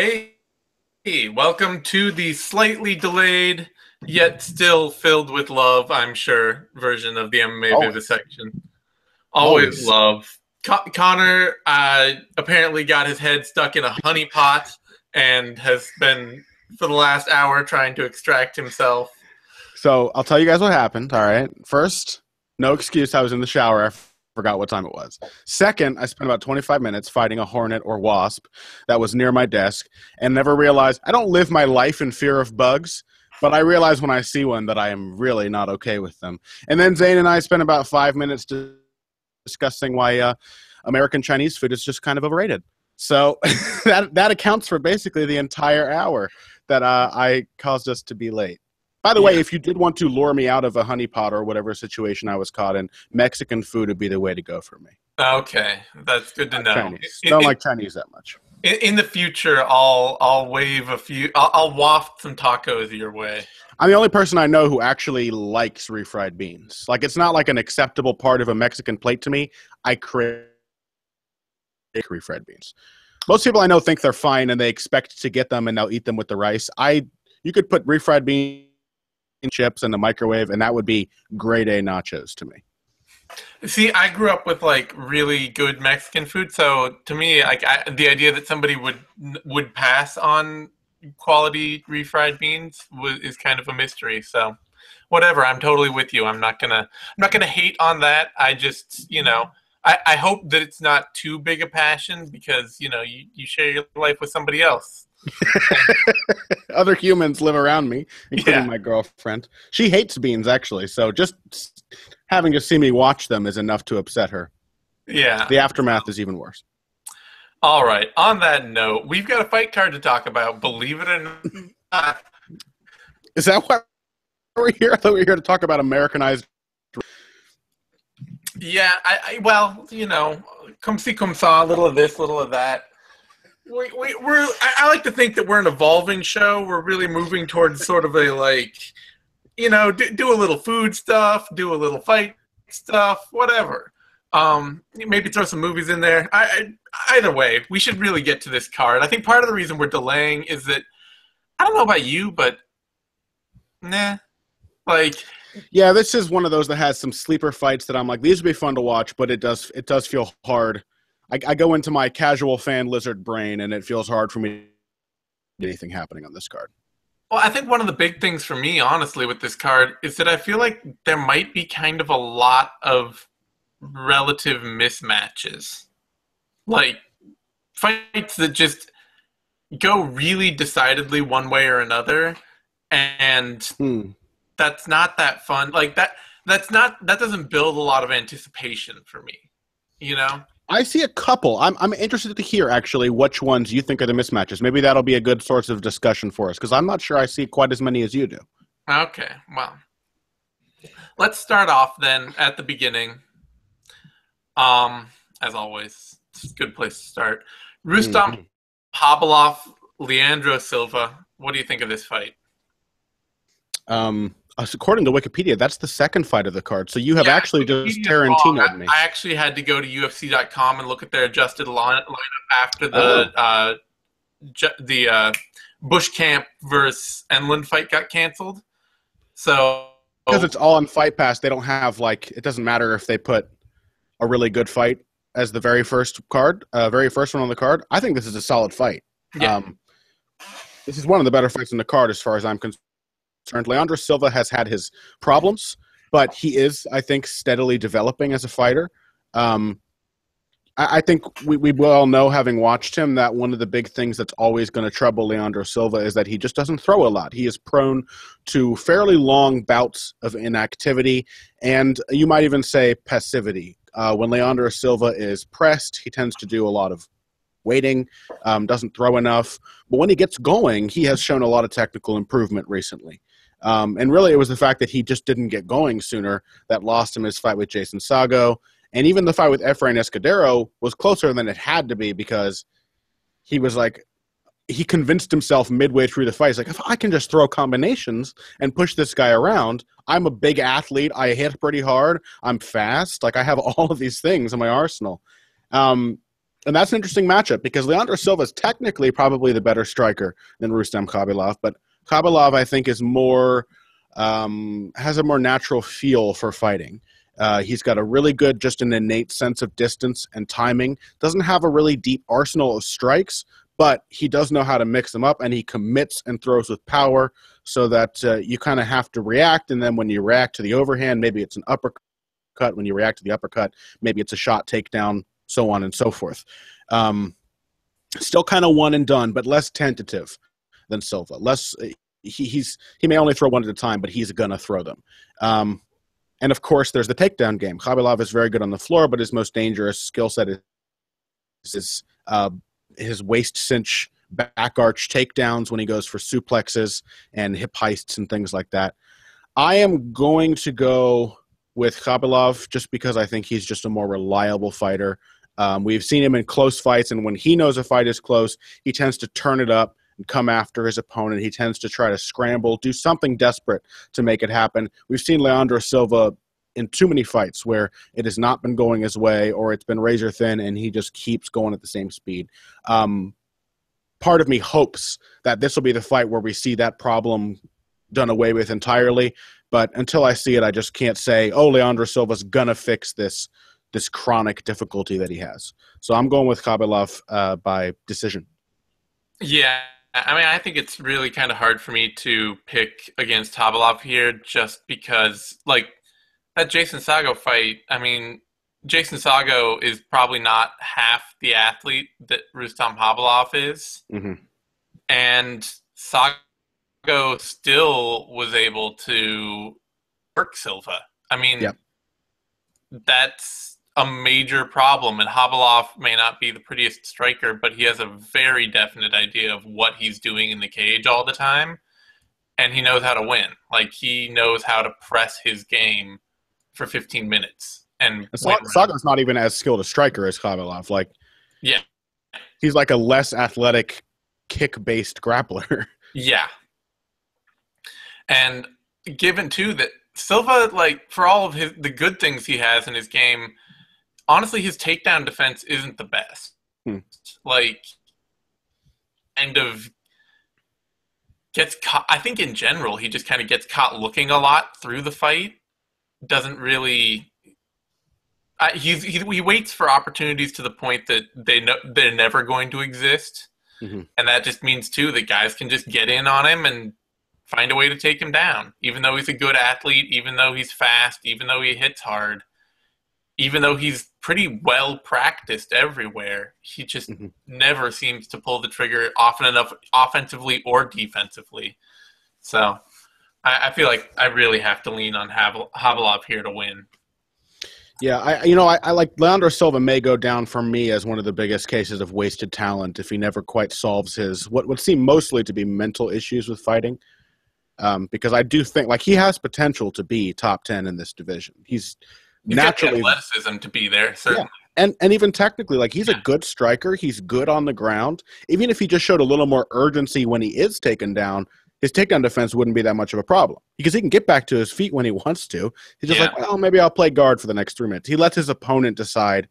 Hey, welcome to the slightly delayed yet still filled with love, I'm sure, version of the MMA Always. vivisection. Always, Always. love. Co- Connor uh, apparently got his head stuck in a honey pot and has been for the last hour trying to extract himself. So I'll tell you guys what happened. All right. First, no excuse. I was in the shower. Forgot what time it was. Second, I spent about 25 minutes fighting a hornet or wasp that was near my desk and never realized I don't live my life in fear of bugs. But I realize when I see one that I am really not okay with them. And then Zane and I spent about five minutes discussing why uh, American Chinese food is just kind of overrated. So that that accounts for basically the entire hour that uh, I caused us to be late. By the way, if you did want to lure me out of a honeypot or whatever situation I was caught in, Mexican food would be the way to go for me. Okay, that's good to Not know. Chinese. In- Don't in- like Chinese that much. In, the future, I'll I'll wave a few. I'll, I'll waft some tacos your way. I'm the only person I know who actually likes refried beans. Like it's not like an acceptable part of a Mexican plate to me. I crave refried beans. Most people I know think they're fine and they expect to get them and they'll eat them with the rice. I you could put refried bean chips in the microwave and that would be grade A nachos to me. See, I grew up with like really good Mexican food, so to me, like I, the idea that somebody would would pass on quality refried beans was, is kind of a mystery. So, whatever, I'm totally with you. I'm not gonna I'm not gonna hate on that. I just you know I, I hope that it's not too big a passion because you know you, you share your life with somebody else. Other humans live around me, including Yeah. my girlfriend. She hates beans actually, so just having to see me watch them is enough to upset her. Yeah. The aftermath is even worse. All right. On that note, we've got a fight card to talk about. Believe it or not. Is that why we're here? I thought we were here to talk about Americanized. Yeah, I, I well, you know, come see, come saw, a little of this, little of that. We, we, we're. I, I like to think that we're an evolving show. We're really moving towards sort of a like, you know, do, do a little food stuff, do a little fight stuff, whatever. Um, maybe throw some movies in there. I, I either way, we should really get to this card. I think part of the reason we're delaying is that I don't know about you, but nah, like Yeah, this is one of those that has some sleeper fights that I'm like, these would be fun to watch, but it does it does feel hard. I, I go into my casual fan lizard brain, and it feels hard for me to anything happening on this card. Well, I think one of the big things for me, honestly, with this card is that I feel like there might be kind of a lot of relative mismatches. Like fights that just go really decidedly one way or another, and Hmm. that's not that fun. Like that, that's not, that doesn't build a lot of anticipation for me, you know? I see a couple. I'm I'm interested to hear actually which ones you think are the mismatches. Maybe that'll be a good source of discussion for us because I'm not sure I see quite as many as you do. Okay, well, let's start off then at the beginning. Um, as always, it's a good place to start. Rustam. Khabilov, Leandro Silva. What do you think of this fight? Um, according to Wikipedia, that's the second fight of the card. So you have Yeah, actually just Wikipedia's wrong. Tarantino'd I, me. I actually had to go to UFC.com and look at their adjusted line, lineup after the Oh. uh, ju- the uh, Bushcamp versus Enlund fight got canceled. So because it's all on Fight Pass, they don't have like it doesn't matter if they put a really good fight as the very first card, uh, very first one on the card. I think this is a solid fight. Yeah. Um, this is one of the better fights in the card, as far as I'm concerned. Leandro Silva has had his problems, but he is, I think, steadily developing as a fighter. Um, I, I think we, we well know, having watched him, that one of the big things that's always going to trouble Leandro Silva is that he just doesn't throw a lot. He is prone to fairly long bouts of inactivity, and you might even say passivity. Uh, when Leandro Silva is pressed, he tends to do a lot of waiting, um, doesn't throw enough. But when he gets going, he has shown a lot of technical improvement recently. Um, and really, it was the fact that he just didn't get going sooner that lost him his fight with Jason Saggo. And even the fight with Efrain Escudero was closer than it had to be because he was like, he convinced himself midway through the fight. He's like, if I can just throw combinations and push this guy around, I'm a big athlete. I hit pretty hard. I'm fast. Like I have all of these things in my arsenal. Um, and that's an interesting matchup because Leandro Silva is technically probably the better striker than Rustam Khabilov, but Khabilov I think is more um, has a more natural feel for fighting. Uh, he's got a really good, just an innate sense of distance and timing. Doesn't have a really deep arsenal of strikes, but he does know how to mix them up and he commits and throws with power so that uh, you kind of have to react. And then when you react to the overhand, maybe it's an uppercut. When you react to the uppercut, maybe it's a shot takedown, so on and so forth. Um, still kind of one and done, but less tentative than Silva. Less he, he's he may only throw one at a time, but he's gonna throw them. Um, and of course, there's the takedown game. Khabilov is very good on the floor, but his most dangerous skill set is his uh, his waist cinch back arch takedowns when he goes for suplexes and hip heists and things like that. I am going to go with Khabilov just because I think he's just a more reliable fighter. Um, we've seen him in close fights, and when he knows a fight is close, he tends to turn it up come after his opponent. He tends to try to scramble, do something desperate to make it happen. We've seen Leandro Silva in too many fights where it has not been going his way or it's been razor thin and he just keeps going at the same speed. Um, part of me hopes that this will be the fight where we see that problem done away with entirely. But until I see it, I just can't say, "Oh, Leandro Silva's gonna fix this this chronic difficulty that he has." So I'm going with Khabilov uh, by decision. Yeah, I mean, I think it's really kind of hard for me to pick against Khabilov here, just because, like, that Jason Saggo fight. I mean, Jason Saggo is probably not half the athlete that Rustam Khabilov is, mm-hmm. and Saggo still was able to work Silva. I mean, yep. that's a major problem. And Khabilov may not be the prettiest striker, but he has a very definite idea of what he's doing in the cage all the time. And he knows how to win. Like, he knows how to press his game for 15 minutes. And, Saggo's not even as skilled a striker as Khabilov. Like, yeah. He's like a less athletic, kick based grappler. Yeah. And given, too, that Silva, like, for all of his the good things he has in his game, honestly, his takedown defense isn't the best. Hmm. Like, kind of gets caught. I think in general, he just kind of gets caught looking a lot through the fight. Doesn't really. He's, he, he waits for opportunities to the point that they know they're never going to exist, mm-hmm. and that just means too that guys can just get in on him and find a way to take him down. Even though he's a good athlete, even though he's fast, even though he hits hard, even though he's pretty well practiced everywhere, he just mm-hmm. never seems to pull the trigger often enough offensively or defensively. So I, I feel like I really have to lean on Khabilov here to win. Yeah, I you know I, I, like Leandro Silva may go down for me as one of the biggest cases of wasted talent if he never quite solves his what would seem mostly to be mental issues with fighting. Um, because I do think like he has potential to be top ten in this division. He's He's naturally athleticism to be there, certainly. Yeah. And and even technically, like he's yeah. a good striker. He's good on the ground. Even if he just showed a little more urgency when he is taken down, his takedown defense wouldn't be that much of a problem because he can get back to his feet when he wants to. He's just yeah. like, well, maybe I'll play guard for the next three minutes. He lets his opponent decide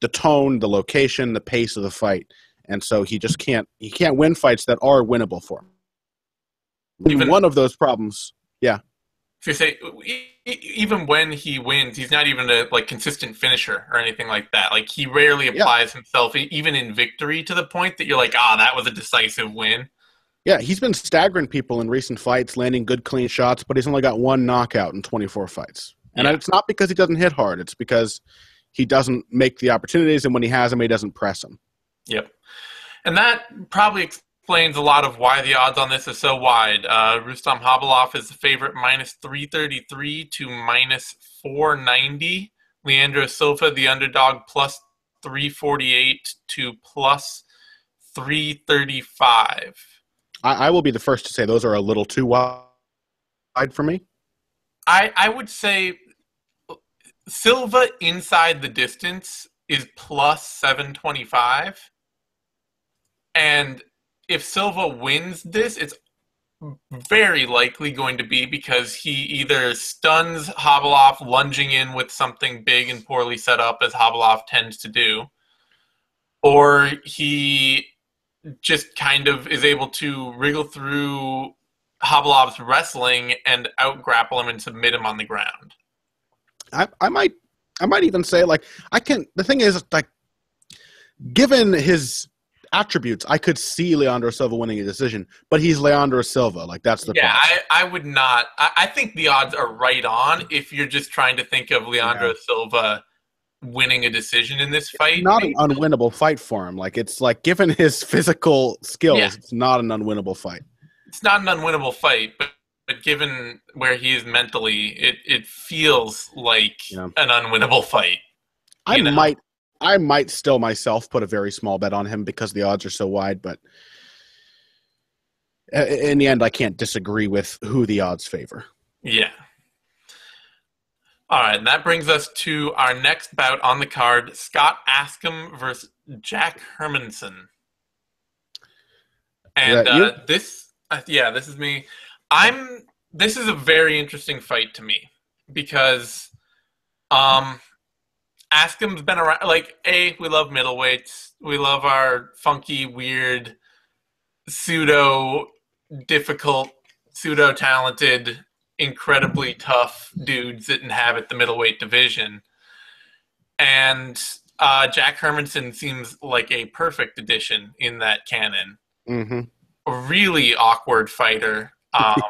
the tone, the location, the pace of the fight, and so he just can't he can't win fights that are winnable for him. Even one of those problems, yeah if you say even when he wins, he's not even a like consistent finisher or anything like that. Like he rarely applies yeah. himself, even in victory, to the point that you're like, ah, that was a decisive win. Yeah, he's been staggering people in recent fights, landing good clean shots, but he's only got one knockout in 24 fights. And yeah. it's not because he doesn't hit hard; it's because he doesn't make the opportunities, and when he has them, he doesn't press them. Yep, and that probably explains a lot of why the odds on this is so wide. Uh, Rustam Khabilov is the favorite minus 333 to minus 490. Leandro Silva, the underdog, plus 348 to plus 335. I, I will be the first to say those are a little too wide for me. I, I would say Silva inside the distance is plus 725. And if Silva wins this, it's very likely going to be because he either stuns Khabilov lunging in with something big and poorly set up, as Khabilov tends to do, or he just kind of is able to wriggle through Khabilov's wrestling and out grapple him and submit him on the ground. I, I might I might even say like I can the thing is like given his attributes, I could see Leandro Silva winning a decision, but he's Leandro Silva. Like that's the yeah. I, I, would not. I, I, think the odds are right on if you're just trying to think of Leandro yeah. Silva winning a decision in this fight. It's not an unwinnable fight for him. Like it's like given his physical skills, yeah. it's not an unwinnable fight. It's not an unwinnable fight, but but given where he is mentally, it it feels like yeah. an unwinnable fight. I know? might I might still myself put a very small bet on him because the odds are so wide, but in the end, I can't disagree with who the odds favor. Yeah. All right, and that brings us to our next bout on the card: Scott Askham versus Jack Hermansson. And uh, this, uh, yeah, this is me. I'm. This is a very interesting fight to me because, um, Askham's been around. Like, a we love middleweights. We love our funky, weird, pseudo difficult, pseudo talented, incredibly tough dudes that inhabit the middleweight division. And uh, Jack Hermansson seems like a perfect addition in that canon. Mm-hmm. A really awkward fighter. Um,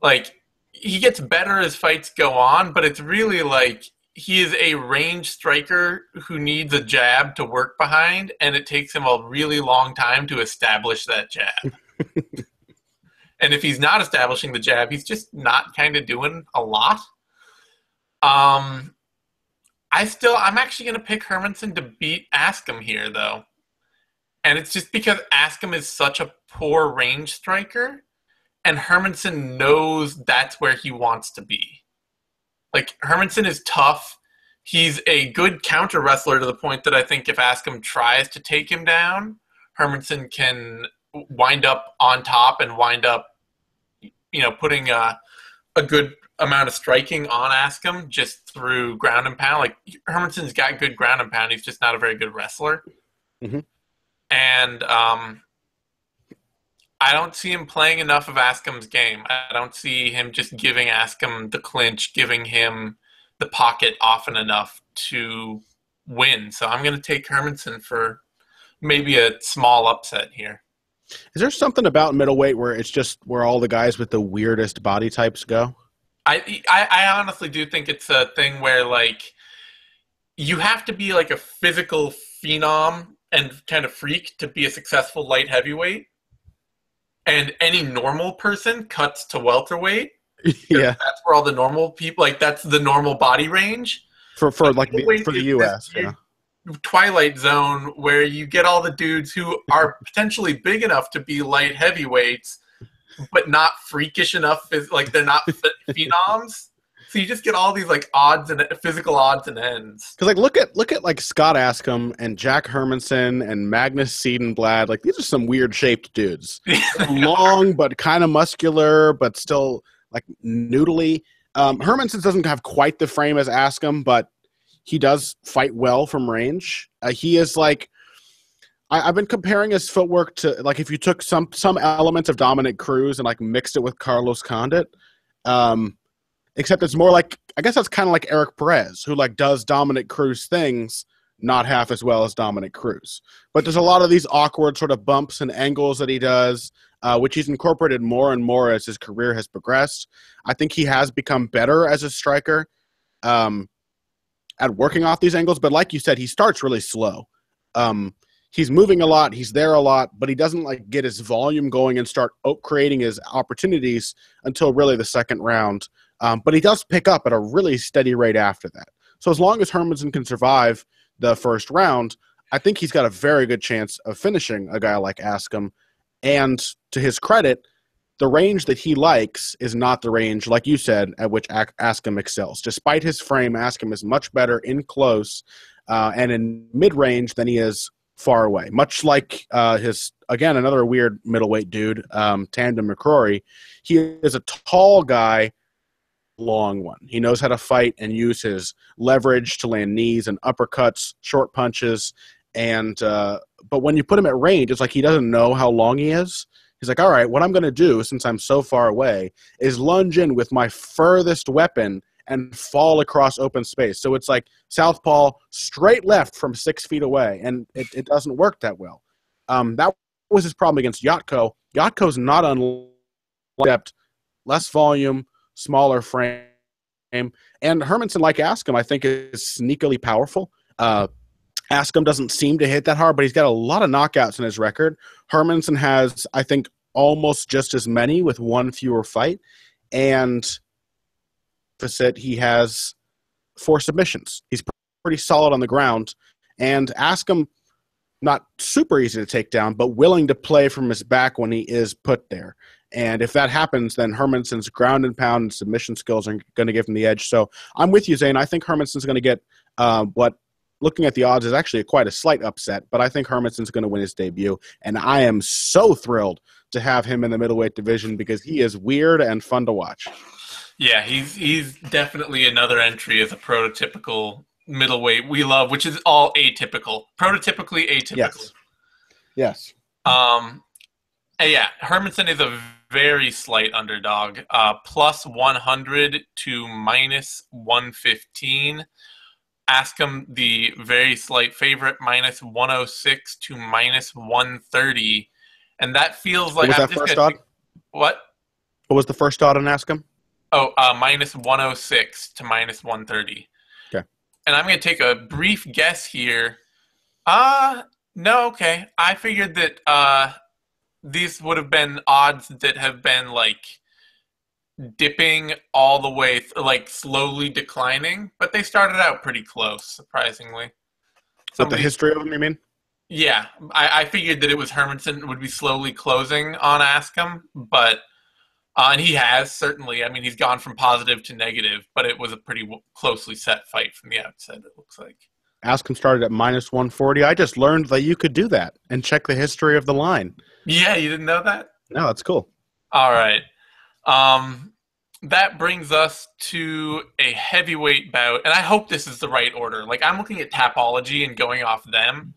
like he gets better as fights go on, but it's really like he is a range striker who needs a jab to work behind, and it takes him a really long time to establish that jab. and if he's not establishing the jab, he's just not kind of doing a lot. Um, I still, I'm actually going to pick Hermansson to beat Askham here, though. And it's just because Askham is such a poor range striker, and Hermansson knows that's where he wants to be. Like Hermansson is tough. He's a good counter wrestler to the point that I think if Askham tries to take him down, Hermansson can wind up on top and wind up, you know, putting a, a good amount of striking on Askham just through ground and pound. Like Hermansson's got good ground and pound. He's just not a very good wrestler. Mm-hmm. And um, I don't see him playing enough of Askham's game. I don't see him just giving Askham the clinch, giving him the pocket often enough to win. So I'm going to take Hermansson for maybe a small upset here. Is there something about middleweight where it's just where all the guys with the weirdest body types go? I, I, I honestly do think it's a thing where like you have to be like a physical phenom and kind of freak to be a successful light heavyweight and any normal person cuts to welterweight. Yeah, that's where all the normal people like that's the normal body range for for like the, for the U.S. Yeah. Twilight Zone where you get all the dudes who are potentially big enough to be light heavyweights, but not freakish enough. Like they're not phenoms. So you just get all these like odds and physical odds and ends. Because like look at look at like Scott Askham and Jack Hermansson and Magnus Cedenblad. Like these are some weird shaped dudes. Long but kind of muscular, but still like noodly. Um, Hermansson doesn't have quite the frame as Askham, but he does fight well from range. Uh, he is like I, have been comparing his footwork to like if you took some some elements of Dominick Cruz and like mixed it with Carlos Condit. Um, except it's more like I guess that's kind of like Erik Perez, who like does Dominick Cruz things not half as well as Dominick Cruz. But there's a lot of these awkward sort of bumps and angles that he does, uh, which he's incorporated more and more as his career has progressed. I think he has become better as a striker um, at working off these angles. But like you said, he starts really slow. Um, he's moving a lot, he's there a lot, but he doesn't like get his volume going and start creating his opportunities until really the second round. Um, but he does pick up at a really steady rate after that. So as long as Hermansson can survive the first round, I think he's got a very good chance of finishing a guy like Askham. And to his credit, the range that he likes is not the range, like you said, at which Askham excels. Despite his frame, Askham is much better in close uh, and in mid range than he is far away. Much like uh, his, again, another weird middleweight dude, um, Tamdan McCrory. He is a tall guy long one. He knows how to fight and use his leverage to land knees and uppercuts, short punches, And uh, but when you put him at range, it's like he doesn't know how long he is. He's like, all right, what I'm going to do since I'm so far away is lunge in with my furthest weapon and fall across open space. So it's like southpaw straight left from six feet away, and it, it doesn't work that well. Um, that was his problem against Jotko. Jotko's not unleapt, less volume, smaller frame, and Hermansson, like Askham, I think is sneakily powerful. Uh, Askham doesn't seem to hit that hard, but he's got a lot of knockouts in his record. Hermansson has, I think, almost just as many with one fewer fight, and opposite, he has four submissions. He's pretty solid on the ground, and Askham not super easy to take down, but willing to play from his back when he is put there. And if that happens, then Hermansson's ground and pound and submission skills are going to give him the edge. So I'm with you, Zane. I think Hermansson's going to get uh, what, looking at the odds, is actually quite a slight upset. But I think Hermansson's going to win his debut, and I am so thrilled to have him in the middleweight division because he is weird and fun to watch. Yeah, he's he's definitely another entry as a prototypical middleweight we love, which is all atypical, prototypically atypical. Yes. Yes. Um, yeah, Hermansson is a very slight underdog, uh, plus 100 to minus 115. Askham the very slight favorite, minus 106 to minus 130. And that feels like. What was I'm that first odd? What? What was the first odd on Askham? Oh, uh, minus 106 to minus 130. Okay. And I'm going to take a brief guess here. Uh, no, okay. I figured that uh, these would have been odds that have been like dipping all the way, th- like slowly declining, but they started out pretty close, surprisingly. With the history of them, you mean? Yeah, I, I figured that it was Hermansson would be slowly closing on Askham, but uh, and he has certainly. I mean, he's gone from positive to negative, but it was a pretty w- closely set fight from the outset. It looks like. Askham started at minus 140. I just learned that you could do that and check the history of the line. Yeah, you didn't know that? No, that's cool. All right. Um, that brings us to a heavyweight bout, and I hope this is the right order. Like I'm looking at Tapology and going off them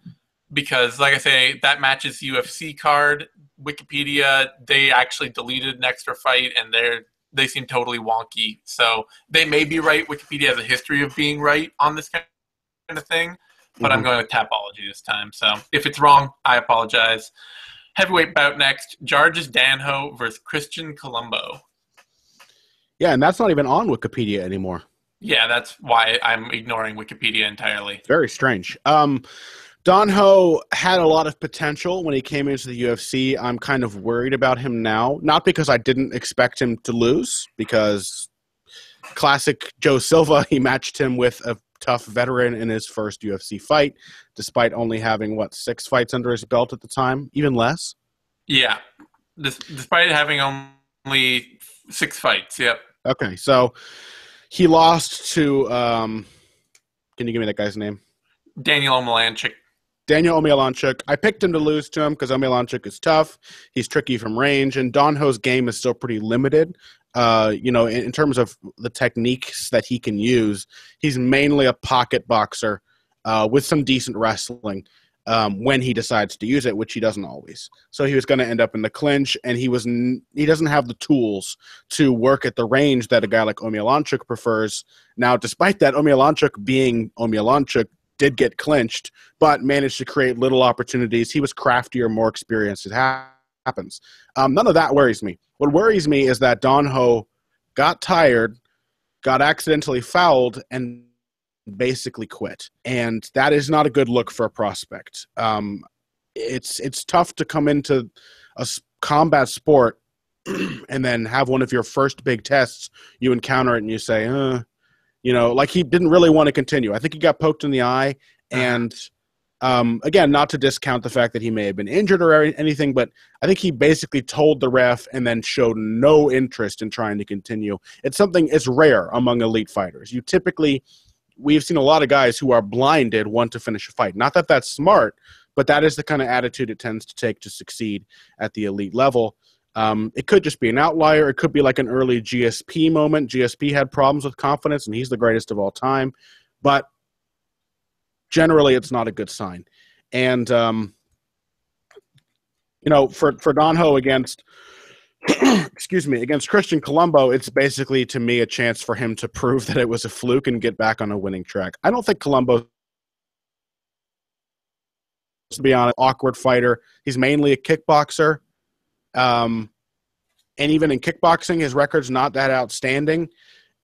because, like I say, that matches UFC card. Wikipedia, they actually deleted an extra fight, and they're they seem totally wonky. So they may be right. Wikipedia has a history of being right on this kind of thing, but mm-hmm. I'm going with Tapology this time. So if it's wrong, I apologize. Heavyweight bout next: Jarjis Danho versus Christian Colombo. Yeah, and that's not even on Wikipedia anymore. Yeah, that's why I'm ignoring Wikipedia entirely. Very strange. Um, Danho had a lot of potential when he came into the UFC. I'm kind of worried about him now, not because I didn't expect him to lose, because classic Joe Silva, he matched him with a tough veteran in his first UFC fight, despite only having, what, six fights under his belt at the time, even less? Yeah, despite having only six fights, yep. Okay, so he lost to, um, can you give me that guy's name? Daniel Omielanczuk. Daniel Omielanczuk, I picked him to lose to him because Omielanczuk is tough. He's tricky from range, and Danho's game is still pretty limited. Uh, you know, in, in, terms of the techniques that he can use, he's mainly a pocket boxer uh, with some decent wrestling um, when he decides to use it, which he doesn't always. So he was going to end up in the clinch, and he was n- he doesn't have the tools to work at the range that a guy like Omielanczuk prefers. Now, despite that, Omielanczuk being Omielanczuk did get clinched, but managed to create little opportunities. He was craftier, more experienced. It ha- happens. Um, none of that worries me. What worries me is that Danho got tired, got accidentally fouled, and basically quit. And that is not a good look for a prospect. Um, it's it's tough to come into a combat sport and then have one of your first big tests. You encounter it and you say, uh, you know, like he didn't really want to continue. I think he got poked in the eye, uh-huh. and um, again, not to discount the fact that he may have been injured or anything, but I think he basically told the ref and then showed no interest in trying to continue. It's something it's rare among elite fighters. You typically, we've seen a lot of guys who are blinded want to finish a fight. Not that that's smart, but that is the kind of attitude it tends to take to succeed at the elite level. Um, it could just be an outlier. It could be like an early GSP moment. GSP had problems with confidence, and he's the greatest of all time. But generally, it's not a good sign. and um, you know, for for Danho against excuse me against Christian Colombo, it's basically to me a chance for him to prove that it was a fluke and get back on a winning track. I don't think Colombo to be honest, awkward fighter. He's mainly a kickboxer. Um, and even in kickboxing, his record's not that outstanding.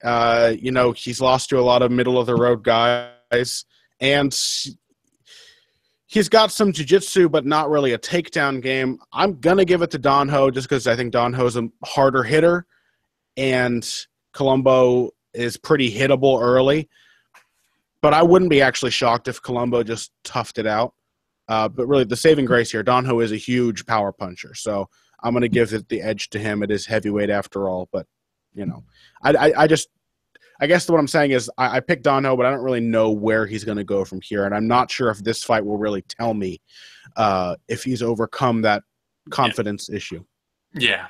Uh, you know, he's lost to a lot of middle of the road guys, and he's got some jiu-jitsu, but not really a takedown game. I'm gonna give it to Danho just because I think Danho's a harder hitter, and Colombo is pretty hittable early. But I wouldn't be actually shocked if Colombo just toughed it out. Uh, but really, the saving grace here, Danho is a huge power puncher, so I'm to give it the edge to him. It is heavyweight after all, but you know, I, I, I just, I guess what I'm saying is I, I picked Danho, but I don't really know where he's going to go from here, and I'm not sure if this fight will really tell me uh, if he's overcome that confidence yeah. issue. Yeah.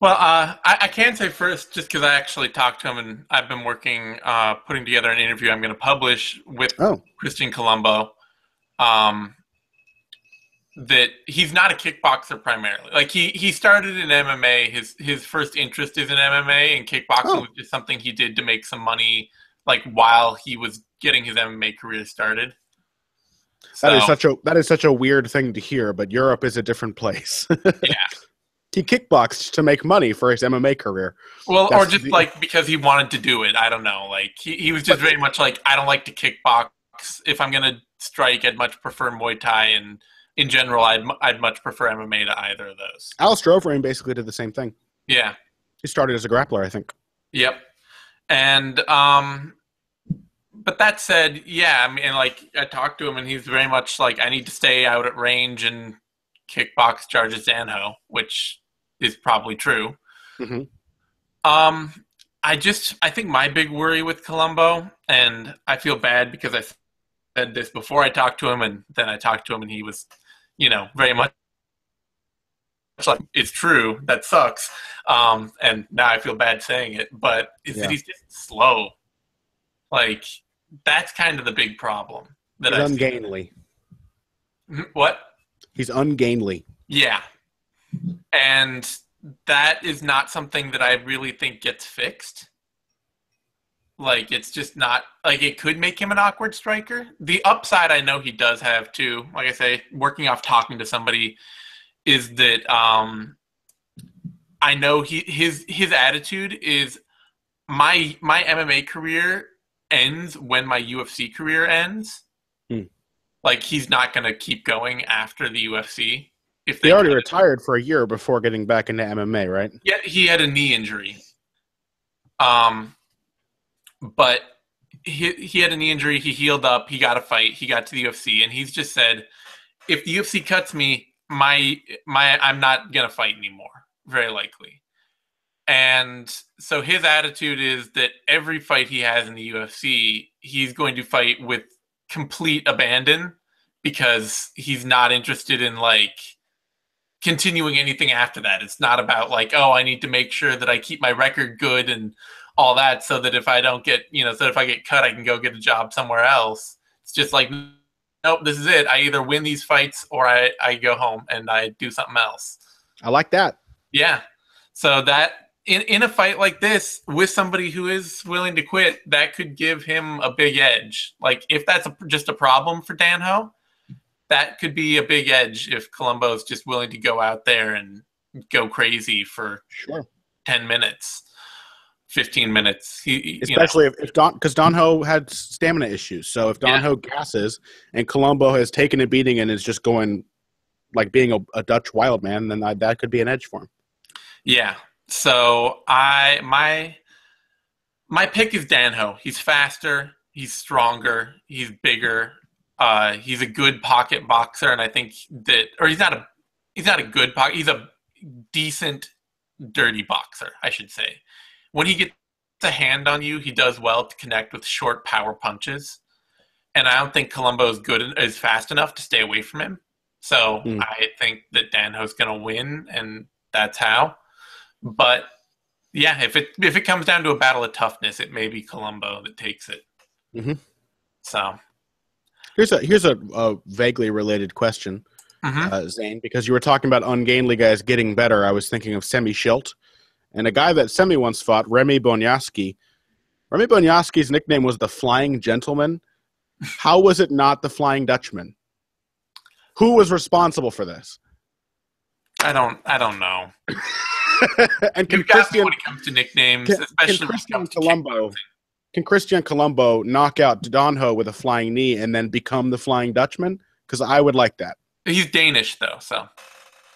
Well, uh, I, I, can say first, just because I actually talked to him and I've been working, uh, putting together an interview I'm going to publish with oh. Christian Colombo. Um, that he's not a kickboxer primarily. Like he he started in MMA. His his first interest is in MMA, and kickboxing oh. was just something he did to make some money, like while he was getting his MMA career started. So, that is such a that is such a weird thing to hear, but Europe is a different place. yeah. He kickboxed to make money for his MMA career. Well, That's or just the, like because he wanted to do it. I don't know. Like he, he was just but, very much like I don't like to kickbox. If I'm gonna strike, I'd much prefer Muay Thai and in general, I'd I'd much prefer MMA to either of those. Alistair Overeem basically did the same thing. Yeah, he started as a grappler, I think. Yep, and um, but that said, yeah, I mean, like I talked to him, and he's very much like I need to stay out at range and kickbox charges Danho, which is probably true. Mm-hmm. Um, I just I think my big worry with Colombo, and I feel bad because I said this before I talked to him, and then I talked to him, and he was you know, very much like it's true. That sucks. Um, and now I feel bad saying it, but is yeah. that he's just slow. Like that's kind of the big problem. That he's ungainly. Mm-hmm. What? He's ungainly. Yeah, and that is not something that I really think gets fixed. Like it's just not like it could make him an awkward striker. The upside I know he does have too, like I say, working off talking to somebody, is that um I know he his his attitude is my my MMA career ends when my UFC career ends. Hmm. Like he's not going to keep going after the UFC. If they he already retired for a year before getting back into MMA, right? Yeah, he had a knee injury. Um, but he he had a knee injury. He healed up. He got a fight. He got to the UFC, and he's just said, if the UFC cuts me, my my I'm not gonna fight anymore. Very likely. And so his attitude is that every fight he has in the UFC, he's going to fight with complete abandon because he's not interested in like continuing anything after that. It's not about like, oh, I need to make sure that I keep my record good and all that so that if I don't get, you know, so if I get cut, I can go get a job somewhere else. It's just like, nope, this is it. I either win these fights or I, I go home and I do something else. I like that. Yeah. So that in, in a fight like this with somebody who is willing to quit, that could give him a big edge. Like if that's a, just a problem for Danho, that could be a big edge if Colombo is just willing to go out there and go crazy for sure. 10 minutes. 15 minutes. He, Especially know. if, if Don, because Danho had stamina issues. So if Don yeah. Ho gasses and Colombo has taken a beating and is just going like being a, a Dutch wild man, then I, that could be an edge for him. Yeah. So I my my pick is Danho. He's faster. He's stronger. He's bigger. Uh, he's a good pocket boxer, and I think that, or he's not a he's not a good pocket. He's a decent dirty boxer, I should say when he gets a hand on you, he does well to connect with short power punches. And I don't think Colombo is good is fast enough to stay away from him. So mm. I think that Danho's going to win, and that's how. But yeah, if it if it comes down to a battle of toughness, it may be Colombo that takes it. Mm-hmm. So Here's a here's a, a vaguely related question, Mhm. uh, Zane, because you were talking about ungainly guys getting better. I was thinking of Semi Schilt, and a guy that Semi once fought, Remy Bonjasky. Remy Bonjasky's nickname was the Flying Gentleman. How was it not the Flying Dutchman? Who was responsible for this? I don't. I don't know. and can You've Christian when it comes to nicknames, can, especially can Christian Colombo can Christian Colombo knock out Danho with a flying knee and then become the Flying Dutchman? Because I would like that. He's Danish though, so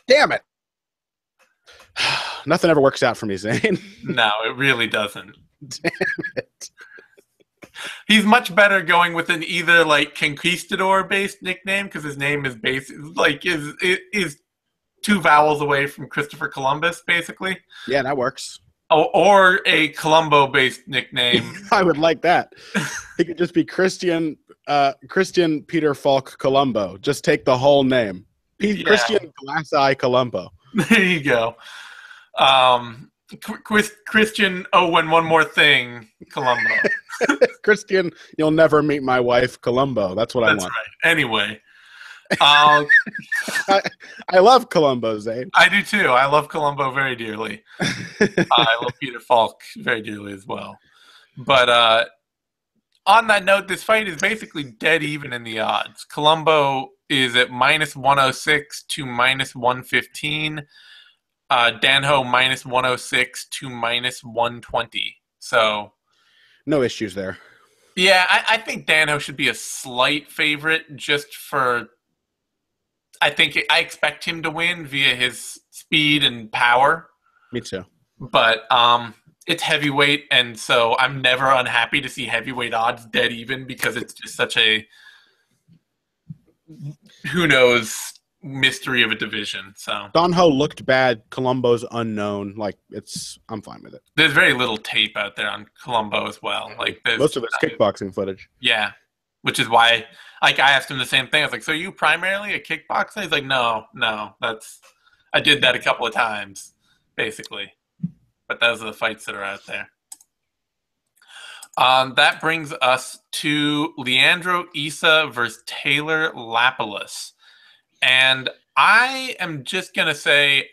Damn it! Nothing ever works out for me, Zane. no, it really doesn't. Damn it. He's much better going with an either like conquistador based nickname because his name is base like is is two vowels away from Christopher Columbus basically, Yeah, that works. or, or a Colombo based nickname. I would like that. He could just be Christian, uh, Christian Peter Falk Colombo. Just take the whole name. P- Yeah. Christian Glass Eye Colombo. there you go. Um, Qu- Christian. Oh, and one more thing, Colombo. Christian, you'll never meet my wife Colombo. That's what That's I want. right. Anyway, um, I love Colombo, Zane. I do too. I love Colombo very dearly. I love Peter Falk very dearly as well. But uh, on that note, this fight is basically dead even in the odds. Colombo is at minus 106 to minus 115. Uh, Danho minus 106 to minus 120. So, no issues there. yeah, I, I think Danho should be a slight favorite just for. I think I expect him to win via his speed and power Me too. but um, it's heavyweight, and so I'm never unhappy to see heavyweight odds dead even because it's just such a who knows mystery of a division. So Danho looked bad. Colombo's unknown. Like it's, I'm fine with it. there's very little tape out there on Colombo as well. Like Most of it's kickboxing footage. yeah, which is why like I asked him the same thing. I was like, "So are you primarily a kickboxer?" He's like, "No, no, that's I did that a couple of times, basically." But those are the fights that are out there. Um, that brings us to Leandro Issa versus Taylor Lapilus. And I am just going to say,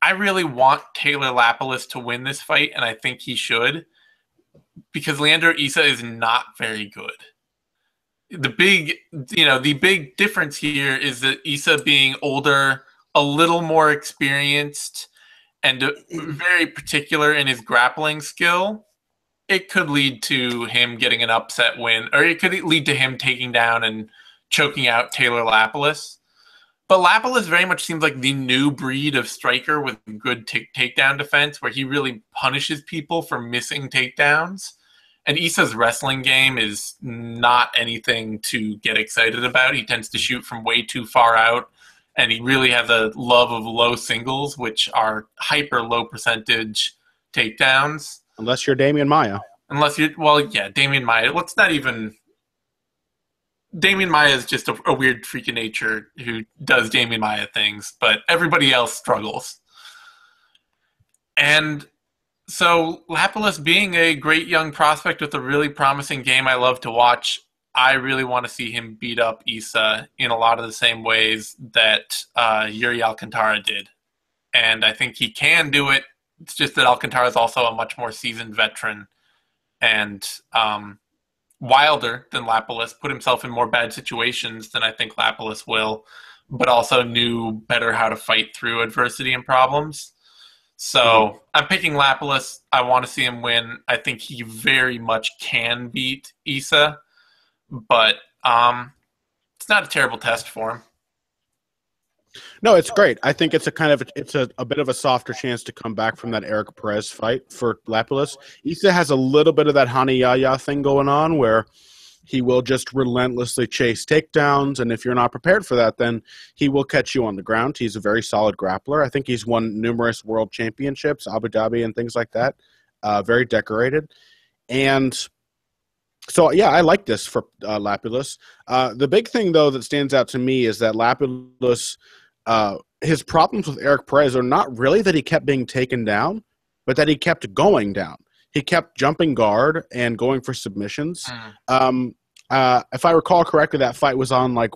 I really want Taylor Lapilus to win this fight, and I think he should, because Leandro Issa is not very good. The big, you know, the big difference here is that Issa being older, a little more experienced, and very particular in his grappling skill it could lead to him getting an upset win, or it could lead to him taking down and choking out Taylor Lapilus. But Lapilus very much seems like the new breed of striker with good t- takedown defense, where he really punishes people for missing takedowns. And Issa's wrestling game is not anything to get excited about. He tends to shoot from way too far out, and he really has a love of low singles, which are hyper low percentage takedowns. Unless you're Demian Maia. Unless you're, well, yeah, Demian Maia. Let's not even. Demian Maia is just a, a weird freak of nature who does Demian Maia things, but everybody else struggles. And so, Lapilus being a great young prospect with a really promising game I love to watch, I really want to see him beat up Issa in a lot of the same ways that uh, Yuri Alcantara did. And I think he can do it. It's just that Alcantara is also a much more seasoned veteran and um, wilder than Lapilus, put himself in more bad situations than I think Lapilus will, but also knew better how to fight through adversity and problems. So I'm picking Lapilus. I want to see him win. I think he very much can beat Issa, but um, it's not a terrible test for him. No, it's great. I think it's a kind of it's a, a bit of a softer chance to come back from that Erik Perez fight for Lapilus. Issa has a little bit of that Hani Yahya thing going on where he will just relentlessly chase takedowns, and if you're not prepared for that, then he will catch you on the ground. He's a very solid grappler. I think he's won numerous world championships, Abu Dhabi, and things like that. Uh, very decorated, and so yeah, I like this for uh, Lapilus. Uh, the big thing though that stands out to me is that Lapilus uh, his problems with Erik Perez are not really that he kept being taken down, but that he kept going down. He kept jumping guard and going for submissions. Mm. Um, Uh, if I recall correctly, that fight was on like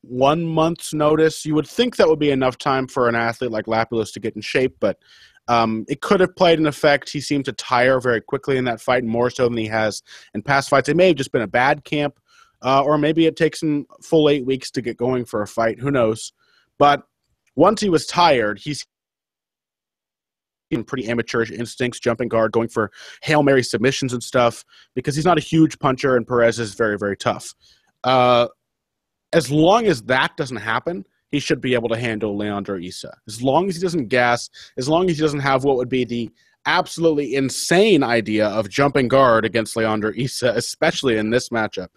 one month's notice. You would think that would be enough time for an athlete like Lapilus to get in shape, but um, it could have played an effect. He seemed to tire very quickly in that fight, more so than he has in past fights. It may have just been a bad camp, uh, or maybe it takes him full eight weeks to get going for a fight. Who knows? But once he was tired, he's pretty amateurish instincts, jumping guard, going for Hail Mary submissions and stuff because he's not a huge puncher and Perez is very, very tough. Uh, as long as that doesn't happen, he should be able to handle Leandro Issa. As long as he doesn't gas, as long as he doesn't have what would be the absolutely insane idea of jumping guard against Leandro Issa, especially in this matchup.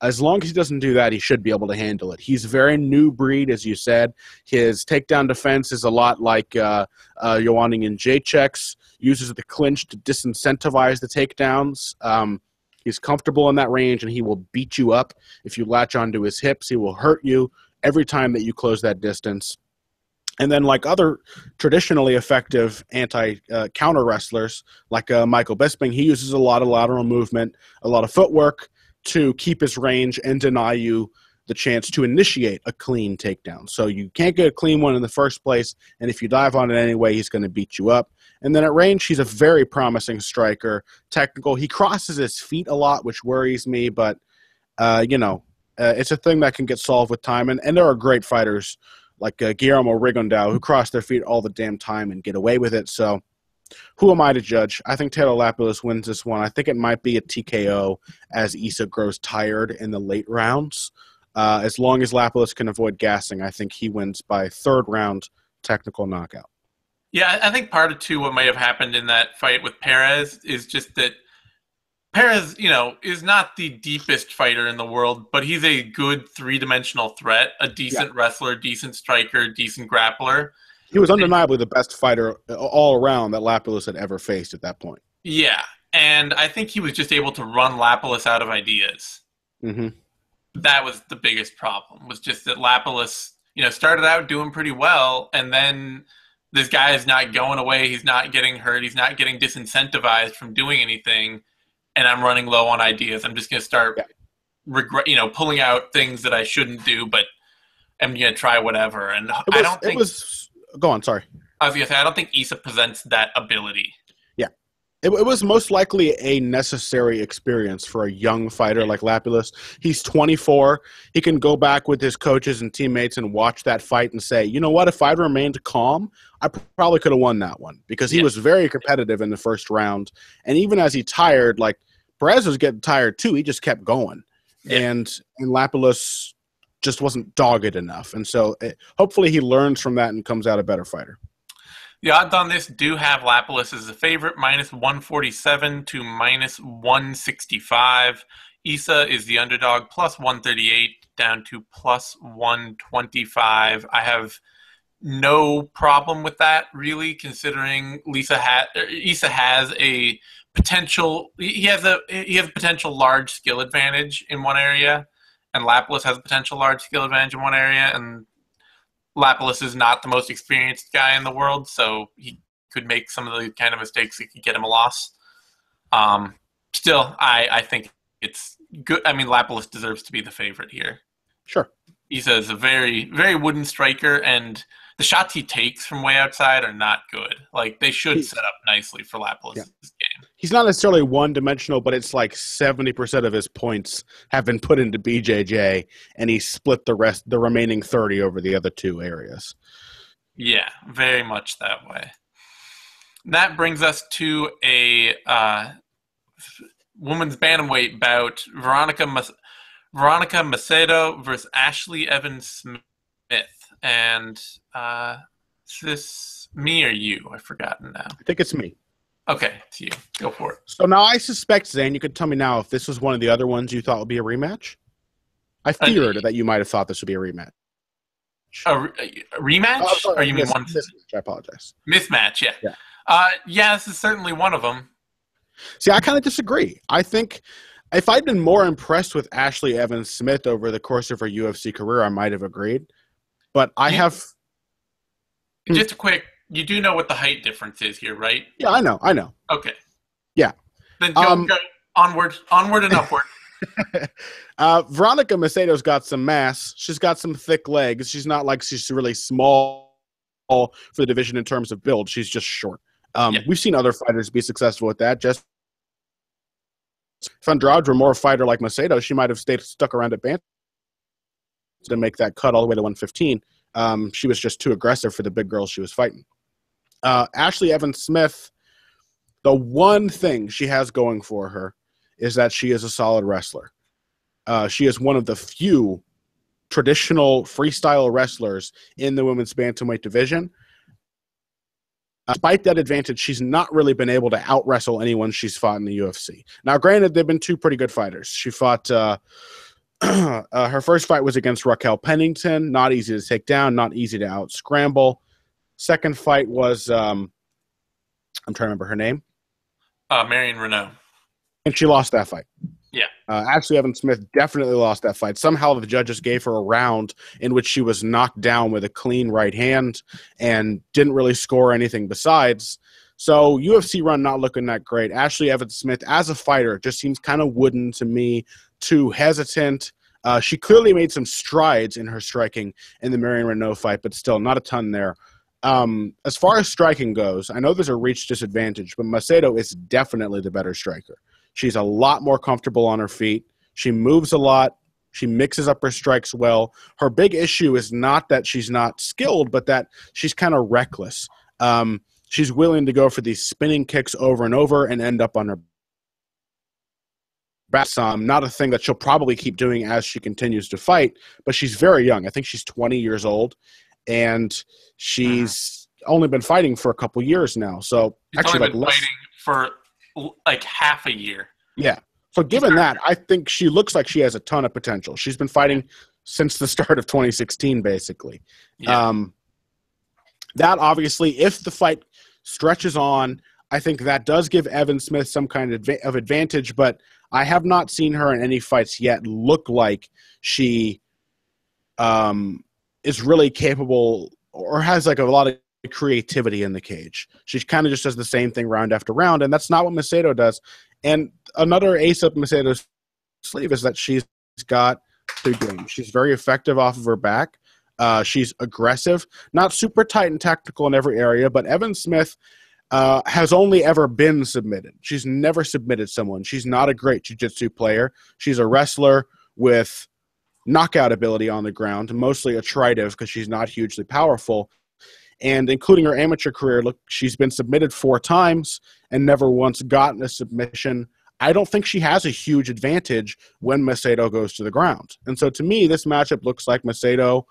As long as he doesn't do that, he should be able to handle it. He's a very new breed, as you said. His takedown defense is a lot like uh, uh, Jędrzejczyk's, uses the clinch to disincentivize the takedowns. Um, he's comfortable in that range, and he will beat you up. If you latch onto his hips, he will hurt you every time that you close that distance. And then, like other traditionally effective anti uh, counter wrestlers, like uh, Michael Bisping, he uses a lot of lateral movement, a lot of footwork, to keep his range and deny you the chance to initiate a clean takedown. So you can't get a clean one in the first place, and if you dive on it anyway, he's going to beat you up. And then at range, he's a very promising striker. Technical. He crosses his feet a lot, which worries me, but uh, you know, uh, it's a thing that can get solved with time. And, and there are great fighters like uh, Guillermo Rigondeaux who cross their feet all the damn time and get away with it. So who am I to judge? I think Taylor Lapilus wins this one. I think it might be a TKO as Issa grows tired in the late rounds. Uh, as long as Lapilus can avoid gassing, I think he wins by third round technical knockout. Yeah, I think part of too what might have happened in that fight with Perez is just that Perez, you know, is not the deepest fighter in the world, but he's a good three dimensional threat, a decent yeah. wrestler, decent striker, decent grappler. He was undeniably the best fighter all around that Lapilus had ever faced at that point. Yeah, and I think he was just able to run Lapilus out of ideas. Mm-hmm. That was the biggest problem. Was just that Lapilus, you know, started out doing pretty well, and then this guy is not going away. He's not getting hurt. He's not getting disincentivized from doing anything. And I'm running low on ideas. I'm just going to start yeah. regret, you know, pulling out things that I shouldn't do, but I'm going to try whatever. And was, I don't think it was go on. Sorry. I was gonna say I don't think Issa presents that ability. Yeah, it, it, was most likely a necessary experience for a young fighter like Lapilus. He's 24. He can go back with his coaches and teammates and watch that fight and say, you know what? If I'd remained calm, I probably could have won that one because he yeah. was very competitive in the first round. And even as he tired, like Perez was getting tired too. He just kept going. Yeah. And and Lapilus just wasn't dogged enough. And so it, hopefully he learns from that and comes out a better fighter. The odds on this do have Lapilus as a favorite, minus 147 to minus 165. Issa is the underdog, plus 138 down to plus 125. I have no problem with that, really, considering Lisa ha- er, Issa has a potential. He has a he has a potential large skill advantage in one area and Lapilus has a potential large skill advantage in one area, and Lapilus is not the most experienced guy in the world, so he could make some of the kind of mistakes that could get him a loss. Um, still, I, I think it's good. I mean, Lapilus deserves to be the favorite here. Sure. He's a, a very, very wooden striker, and the shots he takes from way outside are not good. Like they should set up nicely for Lapilus' yeah. He's not necessarily one dimensional, but it's like seventy percent of his points have been put into BJJ, and he split the rest, the remaining thirty, over the other two areas. Yeah, very much that way. That brings us to a uh, women's bantamweight bout: Veronica Mas- Veronica Macedo versus Ashlee Evans Smith and uh, is this me or you? I've forgotten now. I think it's me. Okay, it's you. Go for it. So now I suspect, Zane, you could tell me now if this was one of the other ones you thought would be a rematch. I uh, feared that you might have thought this would be a rematch. A, re- a rematch? Oh, sorry, or you mean one? Mismatch, I apologize. Mismatch, yeah. Yeah. Uh, yeah, this is certainly one of them. See, I kind of disagree. I think if I'd been more impressed with Ashlee Evans Smith over the course of her UFC career, I might have agreed. But I have just a quick. You do know what the height difference is here, right? Yeah, I know. I know. Okay. Yeah. Then go, um, go onward, onward and upward. uh, Veronica Macedo's got some mass. She's got some thick legs. She's not like she's really small for the division in terms of build. She's just short. Um, yeah. We've seen other fighters be successful with that. Just if Andrade were more a fighter like Macedo, she might have stayed stuck around at Bantam to make that cut all the way to 115. Um, she was just too aggressive for the big girls she was fighting. Uh, Ashlee Evans Smith, the one thing she has going for her is that she is a solid wrestler. Uh, she is one of the few traditional freestyle wrestlers in the women's bantamweight division. Despite that advantage, she's not really been able to out wrestle anyone she's fought in the UFC. Now, granted, they've been two pretty good fighters. She fought. Uh, uh, her first fight was against Raquel Pennington. Not easy to take down, not easy to out scramble. Second fight was um, I'm trying to remember her name. Uh, Marion Reneau. And she lost that fight. Yeah. Uh, Ashlee Evans Smith definitely lost that fight. Somehow the judges gave her a round in which she was knocked down with a clean right hand and didn't really score anything besides. So UFC run not looking that great. Ashlee Evans Smith as a fighter just seems kind of wooden to me, too hesitant. Uh, she clearly made some strides in her striking in the Marion Reneau fight, but still not a ton there. Um, as far as striking goes, I know there's a reach disadvantage, but Macedo is definitely the better striker. She's a lot more comfortable on her feet. She moves a lot. She mixes up her strikes well. Her big issue is not that she's not skilled, but that she's kind of reckless. Um, she's willing to go for these spinning kicks over and over and end up on her back. Um, not a thing that she'll probably keep doing as she continues to fight, but she's very young. I think she's 20 years old, and she's uh-huh. only been fighting for a couple years now. So she's actually, like less, fighting for like half a year. Yeah. So given that, I think she looks like she has a ton of potential. She's been fighting since the start of 2016, basically. Yeah. Um, that obviously, if the fight stretches on, I think that does give Evan Smith some kind of, of advantage. But I have not seen her in any fights yet look like she um, is really capable or has like a lot of creativity in the cage. She kind of just does the same thing round after round, and that's not what Macedo does. And another ace up Macedo's sleeve is that she's got two games. She's very effective off of her back. Uh, she's aggressive, not super tight and tactical in every area, but Evan Smith uh, has only ever been submitted. She's never submitted someone. She's not a great jiu-jitsu player. She's a wrestler with knockout ability on the ground, mostly a tritive because she's not hugely powerful and including her amateur career, look, she's been submitted four times and never once gotten a submission. I don't think she has a huge advantage when Macedo goes to the ground. And so to me, this matchup looks like Macedo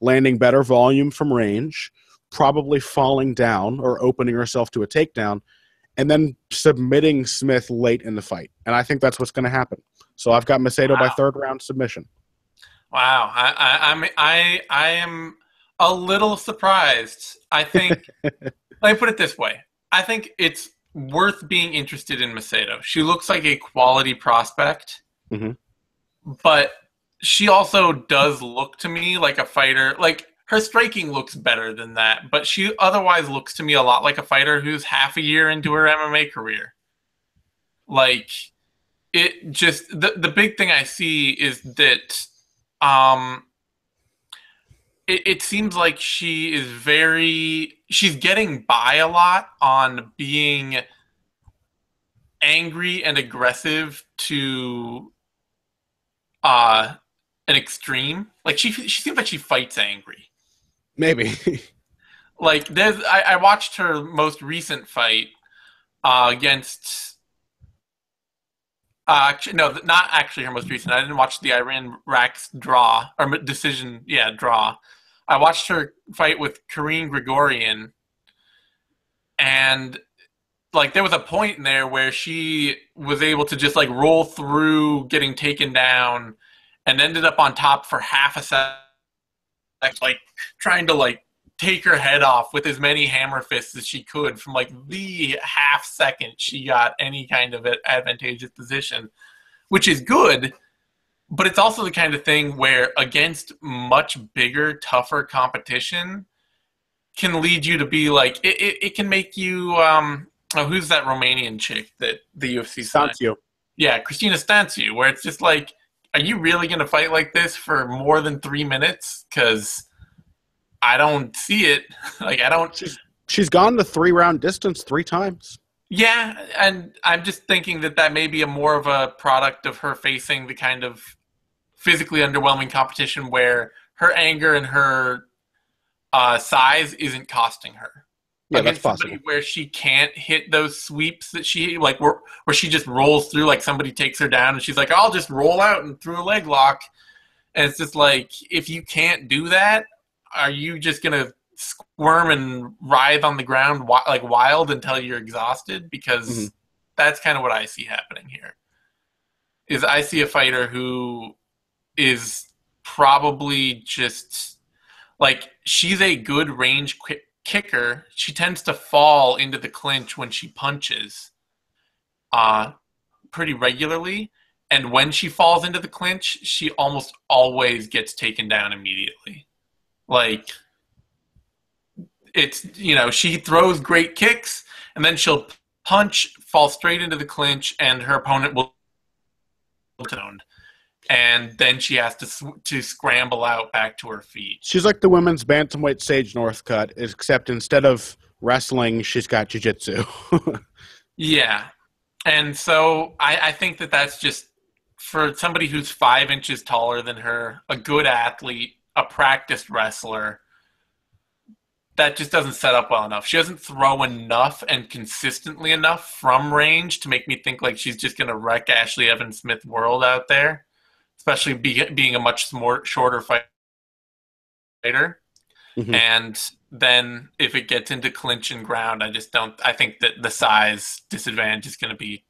landing better volume from range, probably falling down or opening herself to a takedown, and then submitting Smith late in the fight. And I think that's what's going to happen. So I've got Macedo wow. by third round submission. Wow, I, I, I'm I I am a little surprised. I think. let me put it this way: I think it's worth being interested in Macedo. She looks like a quality prospect, mm-hmm. but she also does look to me like a fighter. Like her striking looks better than that, but she otherwise looks to me a lot like a fighter who's half a year into her MMA career. Like it just the the big thing I see is that um it, it seems like she is very she's getting by a lot on being angry and aggressive to uh an extreme. Like she she seems like she fights angry. Maybe. like there's I, I watched her most recent fight uh against uh, no, not actually her most recent. I didn't watch the Iran Rax draw or decision. Yeah, draw. I watched her fight with Karine Gregorian, and like there was a point in there where she was able to just like roll through getting taken down and ended up on top for half a second, like trying to like take her head off with as many hammer fists as she could from like the half second she got any kind of advantageous position, which is good but it's also the kind of thing where against much bigger, tougher competition can lead you to be like it, it, it can make you um oh, who's that Romanian chick that the UFC signed? you. yeah, Cristina Stanciu, where it's just like, are you really going to fight like this for more than three minutes? Because I don't see it. like, I don't. She's, she's gone the three round distance three times. Yeah, and I'm just thinking that that may be a more of a product of her facing the kind of physically underwhelming competition where her anger and her uh, size isn't costing her. Yeah, that's possible. Where she can't hit those sweeps that she like, where where she just rolls through, like somebody takes her down, and she's like, "I'll just roll out and through a leg lock." And it's just like, if you can't do that, are you just gonna squirm and writhe on the ground like wild until you're exhausted? Because Mhm. that's kind of what I see happening here. Is I see a fighter who is probably just like she's a good range kicker. She tends to fall into the clinch when she punches, uh, pretty regularly. And when she falls into the clinch, she almost always gets taken down immediately. Like it's you know she throws great kicks and then she'll punch, fall straight into the clinch, and her opponent will toned. And then she has to sw- to scramble out back to her feet. She's like the women's bantamweight Sage Northcutt, except instead of wrestling, she's got jujitsu. Yeah, and so I, I think that that's just for somebody who's five inches taller than her, a good athlete, a practiced wrestler. That just doesn't set up well enough. She doesn't throw enough and consistently enough from range to make me think like she's just going to wreck Ashlee Evans Smith world out there, especially be, being a much more shorter fighter. Mhm. And then if it gets into clinch and ground, I just don't. I think that the size disadvantage is going to be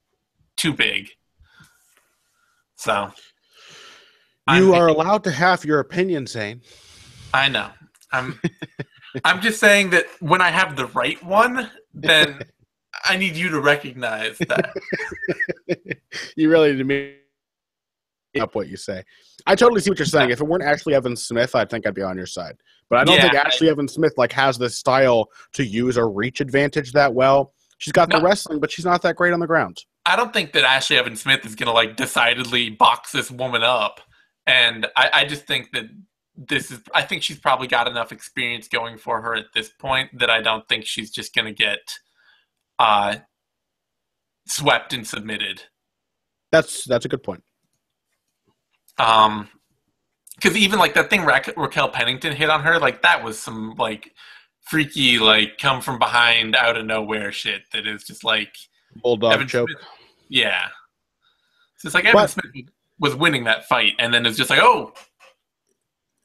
too big. So I'm you are allowed to have your opinion, Zane. I know. I'm. I'm just saying that when I have the right one, then I need you to recognize that. you really need to make up what you say. I totally see what you're saying. If it weren't Ashlee Evans Smith, I think I'd be on your side. But I don't Yeah, think Ashlee Evans Smith like has the style to use a reach advantage that well. She's got the wrestling, but she's not that great on the ground. I don't think that Ashlee Evans Smith is going to like decidedly box this woman up, and I, I just think that this is. I think she's probably got enough experience going for her at this point that I don't think she's just going to get uh, swept and submitted. That's that's a good point. Um, because even like that thing Ra- Raquel Pennington hit on her, like that was some like freaky, like come from behind out of nowhere shit. That is just like Bulldog Evan choke. Smith. Yeah. It's like Evan But- Smith was winning that fight, and then it's just like, oh,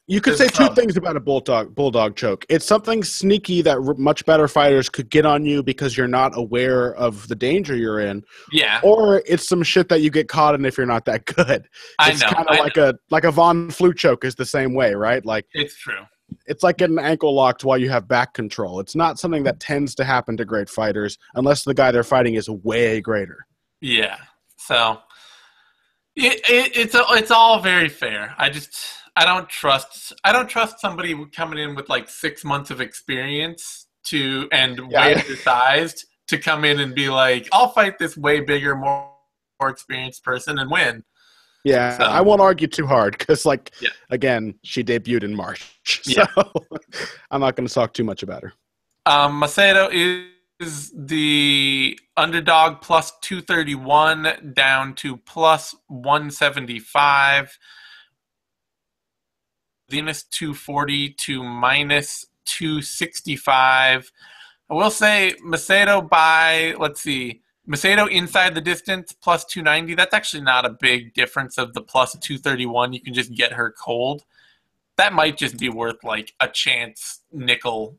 You could say two things about a bulldog bulldog choke. It's something sneaky that r- much better fighters could get on you because you're not aware of the danger you're in, yeah, or it's some shit that you get caught in if you're not that good. I It's know. kind of like a like a Von Flue choke is the same way, right? Like it's true. it's like getting ankle locked while you have back control. It's not something that tends to happen to great fighters unless the guy they're fighting is way greater. Yeah. So it, it it's a, it's all very fair. I just I don't trust I don't trust somebody coming in with like six months of experience to and Yeah. way undersized to come in and be like, I'll fight this way bigger, more more experienced person and win. Yeah, So- I won't argue too hard because, like, Yeah. again, she debuted in March, so Yeah. I'm not going to talk too much about her. Um, Macedo is the underdog plus 231 down to plus 175. Venus 240 to minus 265. I will say Macedo by, let's see, Macedo inside the distance plus 290. That's actually not a big difference of the plus 231. You can just get her cold. That might just be worth like a chance nickel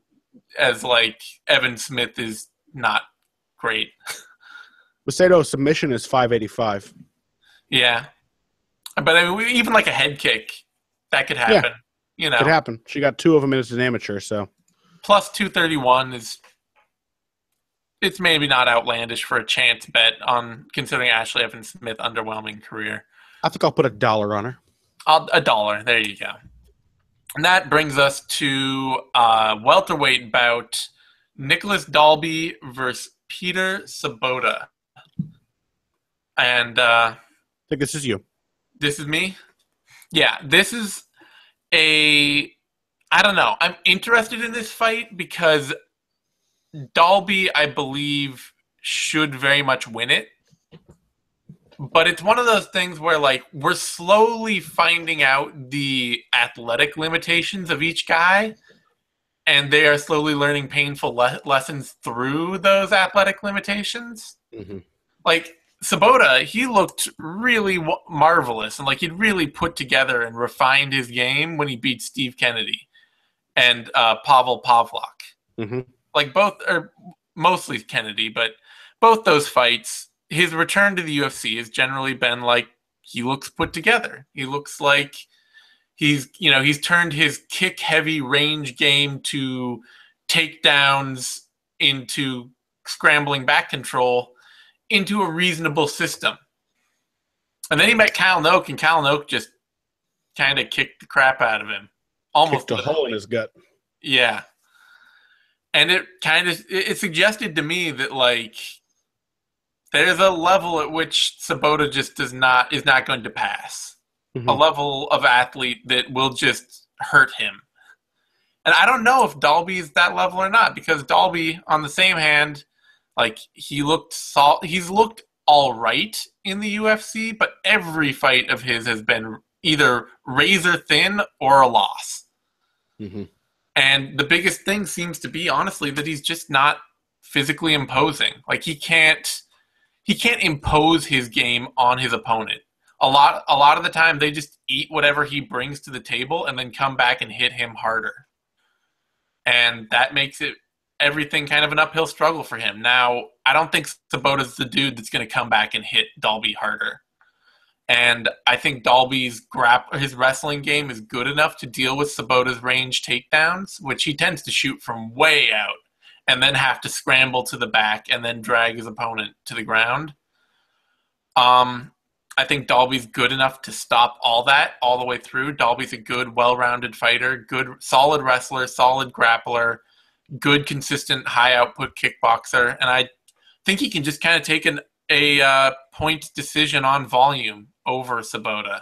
as like Evan Smith is not great. Macedo submission is 585. Yeah. But I mean, we- even like a head kick, that could happen. You know, Could happen. She got two of them as an amateur, so plus 231 is it's maybe not outlandish for a chance bet on considering Ashlee Evans Smith underwhelming career. I think I'll put a dollar on her. I'll, a dollar. There you go. And that brings us to uh, welterweight bout: Nicolas Dalby versus Peter Sobotta. And uh, I think this is you. this is me. Yeah, this is a. I don't know. I'm interested in this fight because Dalby, I believe, should very much win it. But it's one of those things where, like, we're slowly finding out the athletic limitations of each guy, and they are slowly learning painful le- lessons through those athletic limitations. Mm-hmm. Like, Sobotta, he looked really w- marvelous and like he'd really put together and refined his game when he beat Steve Kennedy and uh, Pavel Pavlak. Mhm. Like both, or mostly Kennedy, but both those fights, his return to the UFC has generally been like he looks put together. He looks like he's, you know, he's turned his kick heavy range game to takedowns into scrambling back control into a reasonable system. And then he met Kyle Noke, and Kyle Noke just kind of kicked the crap out of him. Almost Kicked a hole in his gut. yeah. And it kind of it it suggested to me that like there's a level at which Sobotta just does not is not going to pass. A Mhm. level of athlete that will just hurt him. And I don't know if Dalby's that level or not because Dalby on the same hand like he looked sol- he's looked all right in the UFC, but every fight of his has been either razor thin or a loss. Mhm. And the biggest thing seems to be honestly that he's just not physically imposing. Like he can't he can't impose his game on his opponent. A lot a lot of the time they just eat whatever he brings to the table and then come back and hit him harder. And that makes it everything kind of an uphill struggle for him. Now, I don't think Sobotta's the dude that's going to come back and hit Dalby harder. And I think Dalby's grap his wrestling game is good enough to deal with Sobotta's range takedowns, which he tends to shoot from way out and then have to scramble to the back and then drag his opponent to the ground. Um, I think Dalby's good enough to stop all that all the way through. Dalby's a good, well-rounded fighter, good, solid wrestler, solid grappler, good, consistent, high output kickboxer, and I think he can just kind of take an, a uh, point decision on volume over Sobotta.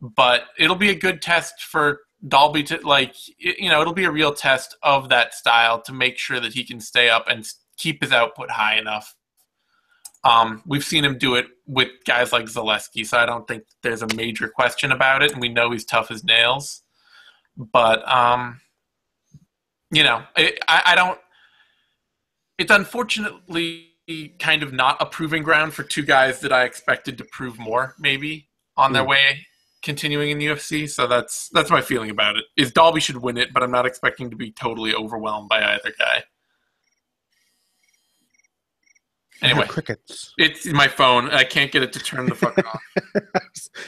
But it'll be a good test for Dalby to like, you know, it'll be a real test of that style to make sure that he can stay up and keep his output high enough. Um, we've seen him do it with guys like Zaleski, so I don't think there's a major question about it, and we know he's tough as nails. But um, you know, I, I I don't. It's unfortunately kind of not a proving ground for two guys that I expected to prove more, maybe on their Hmm. way continuing in the UFC. So that's that's my feeling about it. Is Dalby should win it, but I'm not expecting to be totally overwhelmed by either guy. Anyway, crickets. it's my phone. I can't get it to turn the fuck off.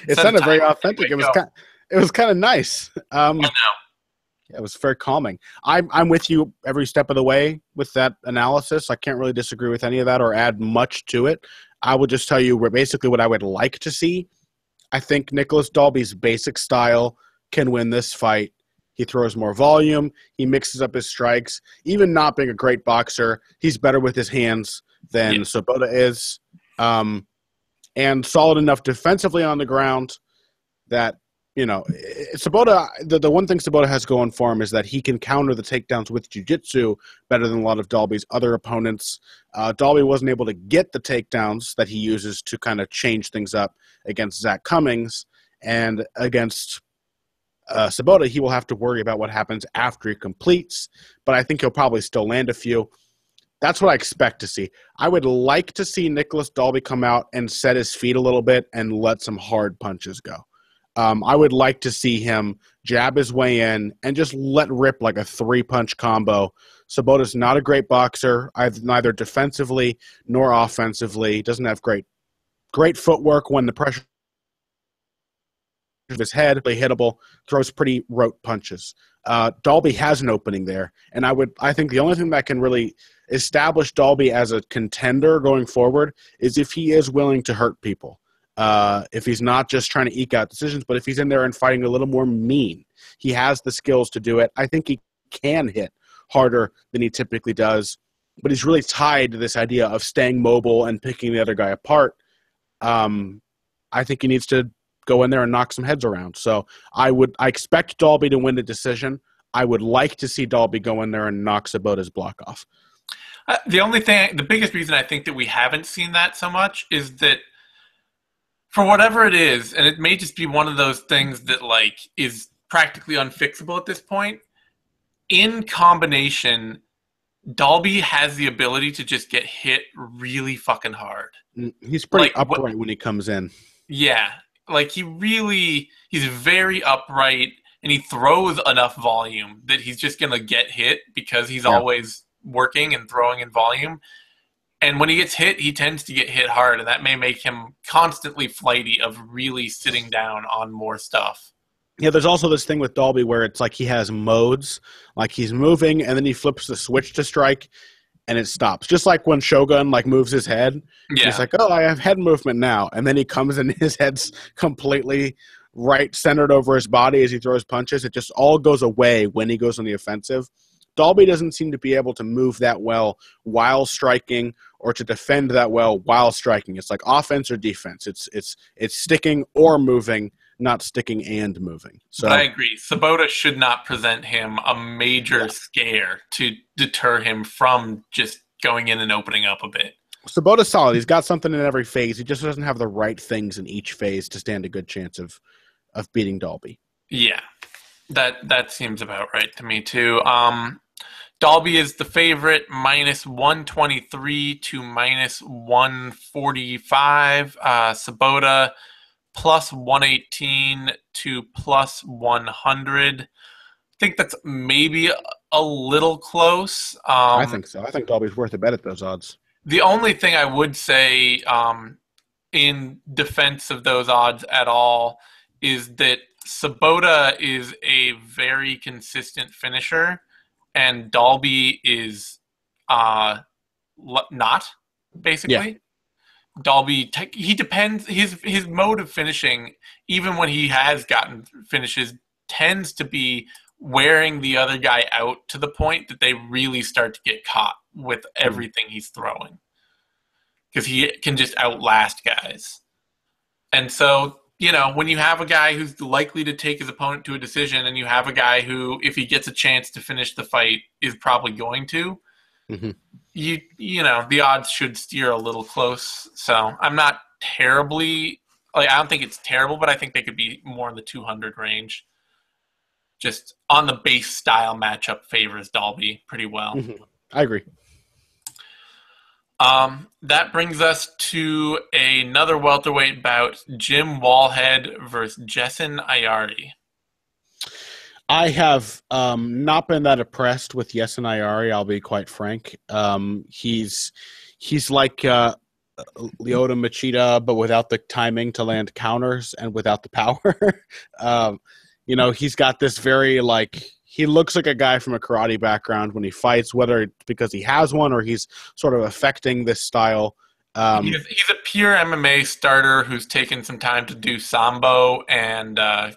it sounded very authentic. It was Go. kind. It was kind of nice. Um, I know. it was very calming. I'm I'm with you every step of the way with that analysis. I can't really disagree with any of that or add much to it. I would just tell you where basically what I would like to see. I think Nicolas Dalby's basic style can win this fight. He throws more volume. He mixes up his strikes. Even not being a great boxer, he's better with his hands than Yeah. Sobotta is, um, and solid enough defensively on the ground that you know Sobotta. The, the one thing Sobotta has going for him is that he can counter the takedowns with jiu-jitsu better than a lot of Dalby's other opponents. Uh, Dalby wasn't able to get the takedowns that he uses to kind of change things up against Zak Cummings and against uh, Sobotta. He will have to worry about what happens after he completes, but I think he'll probably still land a few. That's what I expect to see. I would like to see Nicolas Dalby come out and set his feet a little bit and let some hard punches go. Um, I would like to see him jab his way in and just let rip like a three punch combo. Sobotta's not a great boxer, neither defensively nor offensively. Doesn't have great great footwork when the pressure of his head, really hittable, throws pretty rote punches. Uh, Dalby has an opening there, and I would I think the only thing that can really establish Dalby as a contender going forward is if he is willing to hurt people. Uh, if he's not just trying to eke out decisions, but if he's in there and fighting a little more mean, he has the skills to do it. I think he can hit harder than he typically does, but he's really tied to this idea of staying mobile and picking the other guy apart. Um, I think he needs to go in there and knock some heads around. So I would I expect Dalby to win the decision. I would like to see Dalby go in there and knock Sobotta's block off. Uh, the only thing, the biggest reason I think that we haven't seen that so much is that for whatever it is, and it may just be one of those things that like is practically unfixable at this point. In combination, Dalby has the ability to just get hit really fucking hard. Mm, He's pretty Like, what- upright when he comes in. Yeah, like he really he's very upright and he throws enough volume that he's just going to get hit because he's Yeah. always working and throwing in volume. And when he gets hit, he tends to get hit hard and that may make him constantly flighty of really sitting down on more stuff. Yeah, there's also this thing with Dalby where it's like he has modes, like he's moving and then he flips the switch to strike and it stops. Just like when Shogun like moves his head, Yeah. he's like, "Oh, I have head movement now," and then he comes and his head's completely right centered over his body as he throws punches. It just all goes away when he goes on the offensive. Dalby doesn't seem to be able to move that well while striking or to defend that well while striking. It's like offense or defense. It's it's it's sticking or moving, not sticking and moving. So I agree. Sobotta should not present him a major scare to deter him from just going in and opening up a bit. Sobotta's solid. He's got something in every phase. He just doesn't have the right things in each phase to stand a good chance of of beating Dalby. Yeah, that that seems about right to me too. Um, Dalby is the favorite, minus one twenty three to minus one forty five. Uh, Sobotta plus one eighteen to plus one hundred. I think that's maybe a, little close. Um, I think so. I think Dalby's worth a bet at those odds. The only thing I would say um, in defense of those odds at all is that Sobotta is a very consistent finisher, and Dalby is uh, not basically. Dalby, te- he depends. His his mode of finishing, even when he has gotten finishes, tends to be wearing the other guy out to the point that they really start to get caught with everything he's throwing because he can just outlast guys. And so, you know, when you have a guy who's likely to take his opponent to a decision, and you have a guy who, if he gets a chance to finish the fight, is probably going to, Mhm. you you know, the odds should steer a little close. So I'm not terribly like I don't think it's terrible, but I think they could be more in the 200 range. Just on the base style matchup favors Dalby pretty well. Mhm. I agree. Um, that brings us to another welterweight bout: Jim Wallhead versus Jessin Ayari. I have um, not been that impressed with Jessin Ayari. I'll be quite frank. Um, he's he's like uh, Lyoto Machida, but without the timing to land counters and without the power. um, you know, he's got this very like he looks like a guy from a karate background when he fights, whether it's because he has one or he's sort of affecting this style. Um, he's, he's a pure MMA starter who's taken some time to do sambo and uh,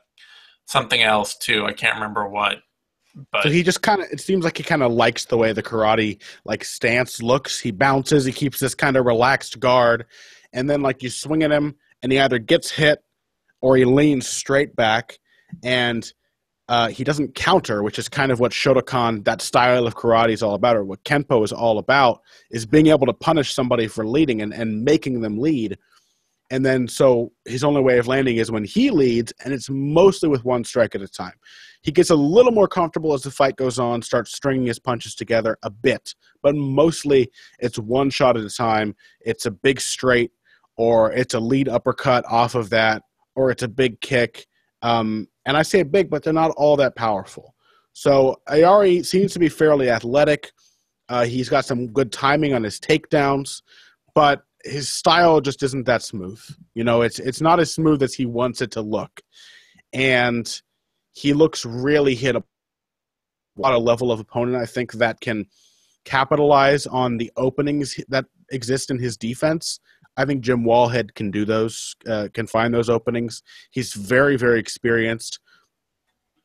something else too. I can't remember what, but So he just kind of it seems like he kind of likes the way the karate like stance looks. He bounces, he keeps this kind of relaxed guard, and then like you swing at him and he either gets hit or he leans straight back and uh, he doesn't counter, which is kind of what Shotokan, that style of karate is all about, or what Kenpo is all about, is being able to punish somebody for leading and, and making them lead. And then so his only way of landing is when he leads, and it's mostly with one strike at a time. He gets a little more comfortable as the fight goes on, starts stringing his punches together a bit, but mostly it's one shot at a time. It's a big straight, or it's a lead uppercut off of that, or it's a big kick. Um, and I say big, but they're not all that powerful. So Ayari seems to be fairly athletic. Uh, he's got some good timing on his takedowns, but his style just isn't that smooth. You know, it's it's not as smooth as he wants it to look, and he looks really hit a lot of level of opponent. I think that can capitalize on the openings that exist in his defense. I think Jim Wallhead can do those, uh, can find those openings. He's very, very experienced.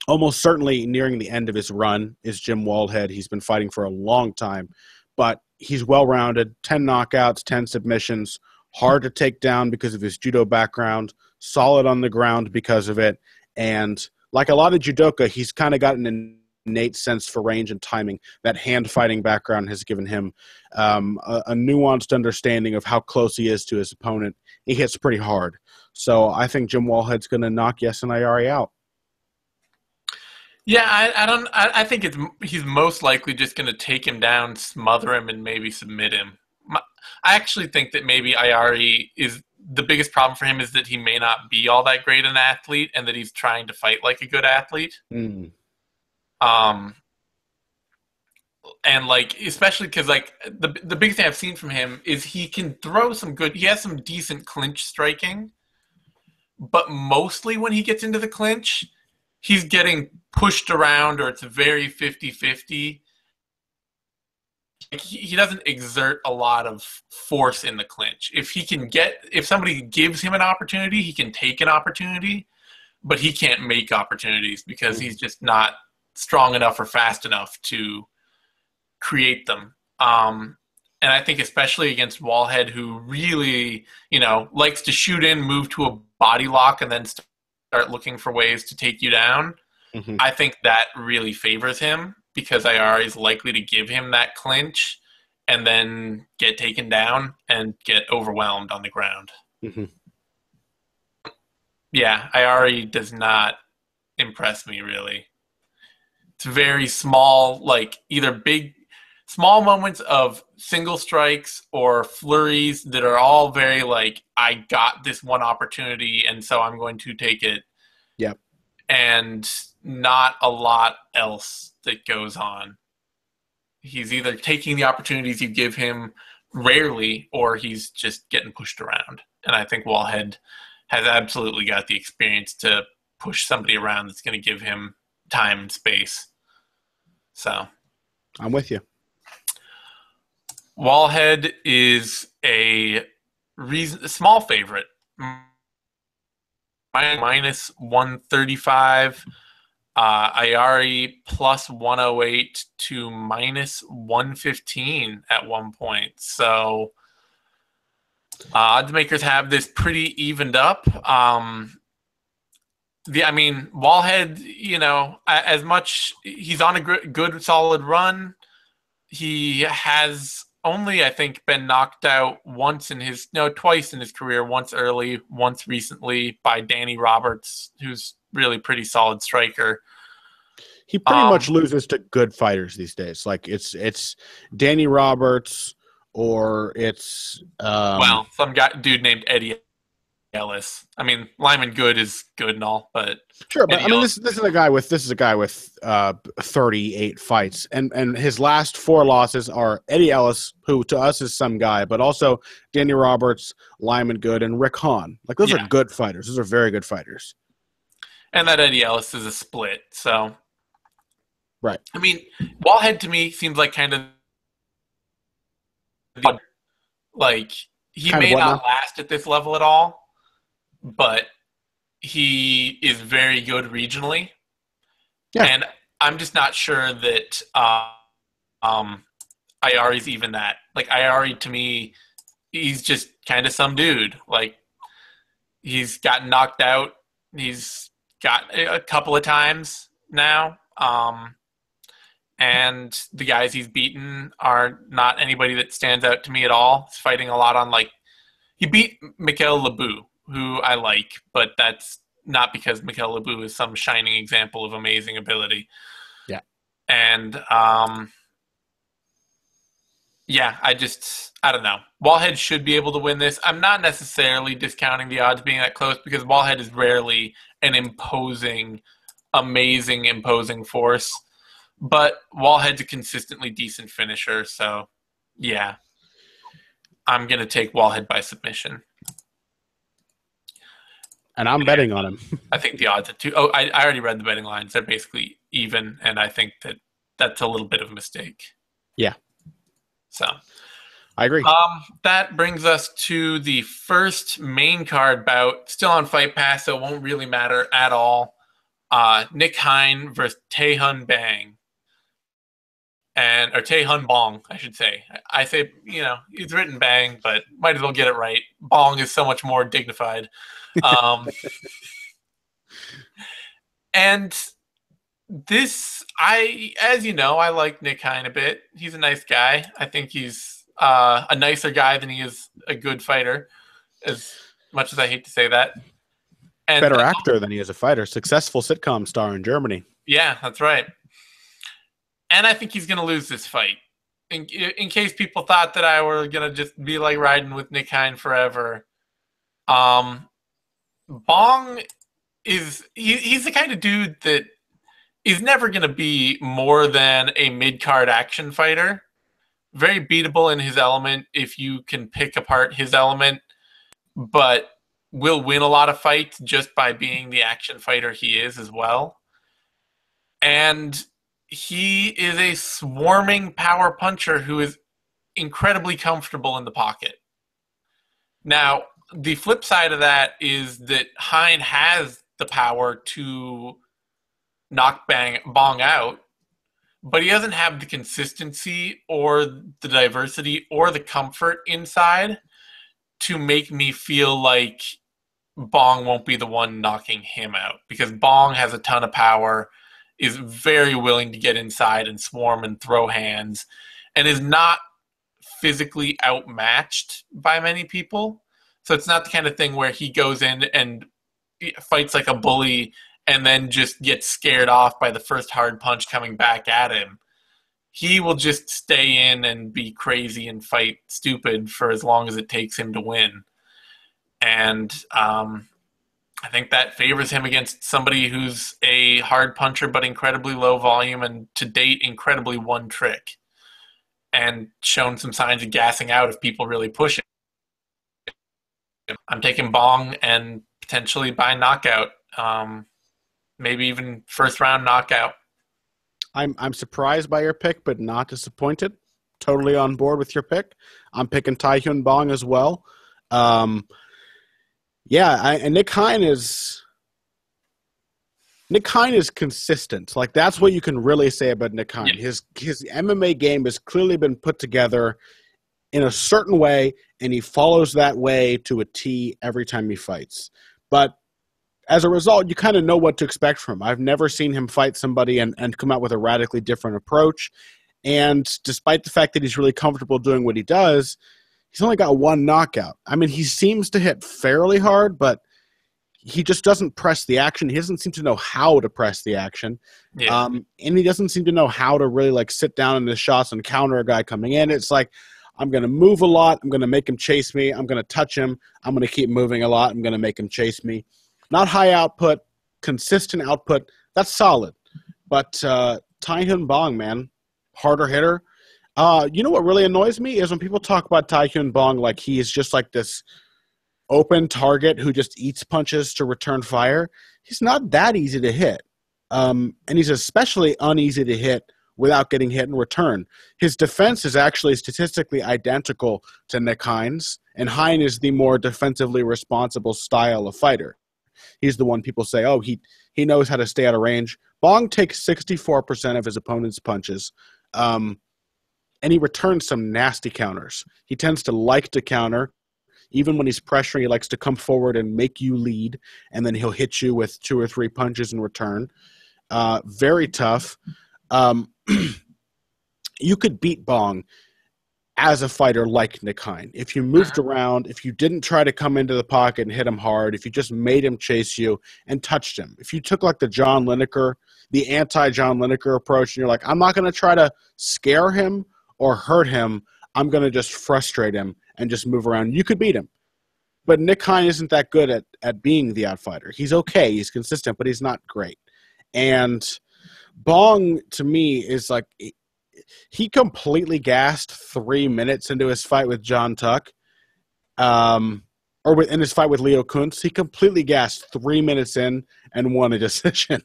Almost certainly nearing the end of his run is Jim Wallhead. He's been fighting for a long time, but he's well rounded 10 knockouts, 10 submissions, hard to take down because of his judo background, solid on the ground because of it, and like a lot of judoka, he's kind of gotten an innate sense for range and timing. That hand fighting background has given him um, a, a, nuanced understanding of how close he is to his opponent. He hits pretty hard. So I think Jim Wallhead's going to knock Jessin Ayari out. Yeah, I, I don't. I, I, think it's he's most likely just going to take him down, smother him, and maybe submit him. My, I actually think that maybe Ayari is the biggest problem for him is that he may not be all that great an athlete, and that he's trying to fight like a good athlete. Mm. Um, and like especially because like the the biggest thing I've seen from him is he can throw some good. He has some decent clinch striking, but mostly when he gets into the clinch, he's getting pushed around or it's very 50-50. He, he doesn't exert a lot of force in the clinch. If he can get, if somebody gives him an opportunity, he can take an opportunity, but he can't make opportunities because he's just not strong enough or fast enough to create them. Um, and I think especially against Wallhead, who really, you know, likes to shoot in, move to a body lock, and then start looking for ways to take you down. Mm-hmm. I think that really favors him because Ayari is likely to give him that clinch and then get taken down and get overwhelmed on the ground. Mm-hmm. Yeah, Ayari does not impress me really. It's very small, like either big, small moments of single strikes or flurries that are all very like, I got this one opportunity and so I'm going to take it. Yep. And not a lot else that goes on. He's either taking the opportunities you give him rarely or he's just getting pushed around. And I think Wallhead has absolutely got the experience to push somebody around that's going to give him time and space. So I'm with you. Wallhead is a reason, small favorite. Minus 135 uh, Ayari plus 108 to minus 115 at one point. So uh, odds makers have this pretty evened up. Um, the I mean, Wallhead, you know, as much he's on a good, solid run. He has only, I think, been knocked out once in his no, twice in his career. Once early, once recently by Danny Roberts, who's really pretty solid striker. He pretty um, much loses to good fighters these days. Like it's it's Danny Roberts or it's um, well some guy dude named Eddie Ellis. I mean Lyman Good is good and all, but sure. But I mean this this is a guy with this is a guy with uh, thirty eight fights, and and his last four losses are Eddie Ellis, who to us is some guy, but also Danny Roberts, Lyman Good, and Rick Hahn. Like those yeah. are good fighters. Those are very good fighters and that Eddie Ellis is a split. So, right. I mean, Wallhead to me seems like kind of like he kind may not now? last at this level at all, but he is very good regionally. Yeah. And I'm just not sure that uh, um, Ayari's even that. Like Ayari to me, he's just kind of some dude. Like he's gotten knocked out. He's got a couple of times now. Um, and the guys he's beaten are not anybody that stands out to me at all. He's fighting a lot on like he beat Mickaël Lebout, who I like, but that's not because Mickaël Lebout is some shining example of amazing ability. Yeah. And um yeah, I just I don't know. Wallhead should be able to win this. I'm not necessarily discounting the odds being that close because Wallhead is rarely an imposing, amazing, imposing force. But Wallhead's a consistently decent finisher, so yeah. I'm gonna take Wallhead by submission. And I'm betting on him. I think the odds are two. Oh, I, I already read the betting lines. They're basically even, and I think that that's a little bit of a mistake. Yeah. So I agree. Um, that brings us to the first main card bout, still on Fight Pass, so it won't really matter at all. Uh, Nick Hein versus Tae Hyun Bang. And or Tae Hyun Bong, I should say. I say, you know, it's written Bang, but might as well get it right. Bong is so much more dignified. Um, and this, I, as you know, I like Nick Hein a bit. He's a nice guy. I think he's uh, a nicer guy than he is a good fighter, as much as I hate to say that. And, Better actor than he is a fighter. Successful sitcom star in Germany. Yeah, that's right and I think he's going to lose this fight. In, in case people thought that I were going to just be like riding with Nick Hein forever, um, Bong is he, he's the kind of dude that is never going to be more than a mid card action fighter. Very beatable in his element if you can pick apart his element, but will win a lot of fights just by being the action fighter he is as well. And he is a swarming power puncher who is incredibly comfortable in the pocket. Now, the flip side of that is that Hein has the power to knock bang bong out, but he doesn't have the consistency or the diversity or the comfort inside to make me feel like Bong won't be the one knocking him out because Bong has a ton of power is very willing to get inside and swarm and throw hands and is not physically outmatched by many people. So it's not the kind of thing where he goes in and fights like a bully and then just gets scared off by the first hard punch coming back at him. He will just stay in and be crazy and fight stupid for as long as it takes him to win. And um, I think that favors him against somebody who's a hard puncher but incredibly low volume and to date incredibly one trick and shown some signs of gassing out if people really push it. I'm taking Bong and potentially by knockout, um, maybe even first round knockout. I'm I'm surprised by your pick, but not disappointed. Totally on board with your pick. I'm picking Tae Hyun Bong as well. Um, yeah, I, and Nick Hein is Nick Hein is consistent. Like that's what you can really say about Nick Hein. Yeah. His his MMA game has clearly been put together in a certain way, and he follows that way to a T every time he fights. But as a result, you kind of know what to expect from him. I've never seen him fight somebody and, and come out with a radically different approach. And despite the fact that he's really comfortable doing what he does, he's only got one knockout. I mean, he seems to hit fairly hard, but he just doesn't press the action. He doesn't seem to know how to press the action. Yeah. Um, and he doesn't seem to know how to really like sit down in the shots and counter a guy coming in. It's like, I'm going to move a lot. I'm going to make him chase me. I'm going to touch him. I'm going to keep moving a lot. I'm going to make him chase me. Not high output, consistent output. That's solid. But uh, Tae Hyun Bong, man, harder hitter uh, you know what really annoys me is when people talk about Tae Hyun Bong like he is just like this open target who just eats punches to return fire. He's not that easy to hit. Um, and he's especially uneasy to hit without getting hit in return. His defense is actually statistically identical to Nick Hein's, and Hein is the more defensively responsible style of fighter. He's the one people say, oh, he, he knows how to stay out of range. Bong takes 64% of his opponent's punches. Um, and he returns some nasty counters. He tends to like to counter. Even when he's pressuring, he likes to come forward and make you lead, and then he'll hit you with two or three punches in return. Uh, very tough. Um, you could beat Bong as a fighter like Nick Hein. If you moved around, if you didn't try to come into the pocket and hit him hard, if you just made him chase you and touched him, if you took like the John Lineker, the anti John Lineker approach, and you're like, I'm not going to try to scare him or hurt him, I'm going to just frustrate him and just move around. You could beat him. But Nick Hein isn't that good at, at being the outfighter. He's okay, he's consistent, but he's not great. And Bong, to me, is like he completely gassed three minutes into his fight with John Tuck. Um, or in his fight with Leo Kuntz, he completely gassed three minutes in and won a decision.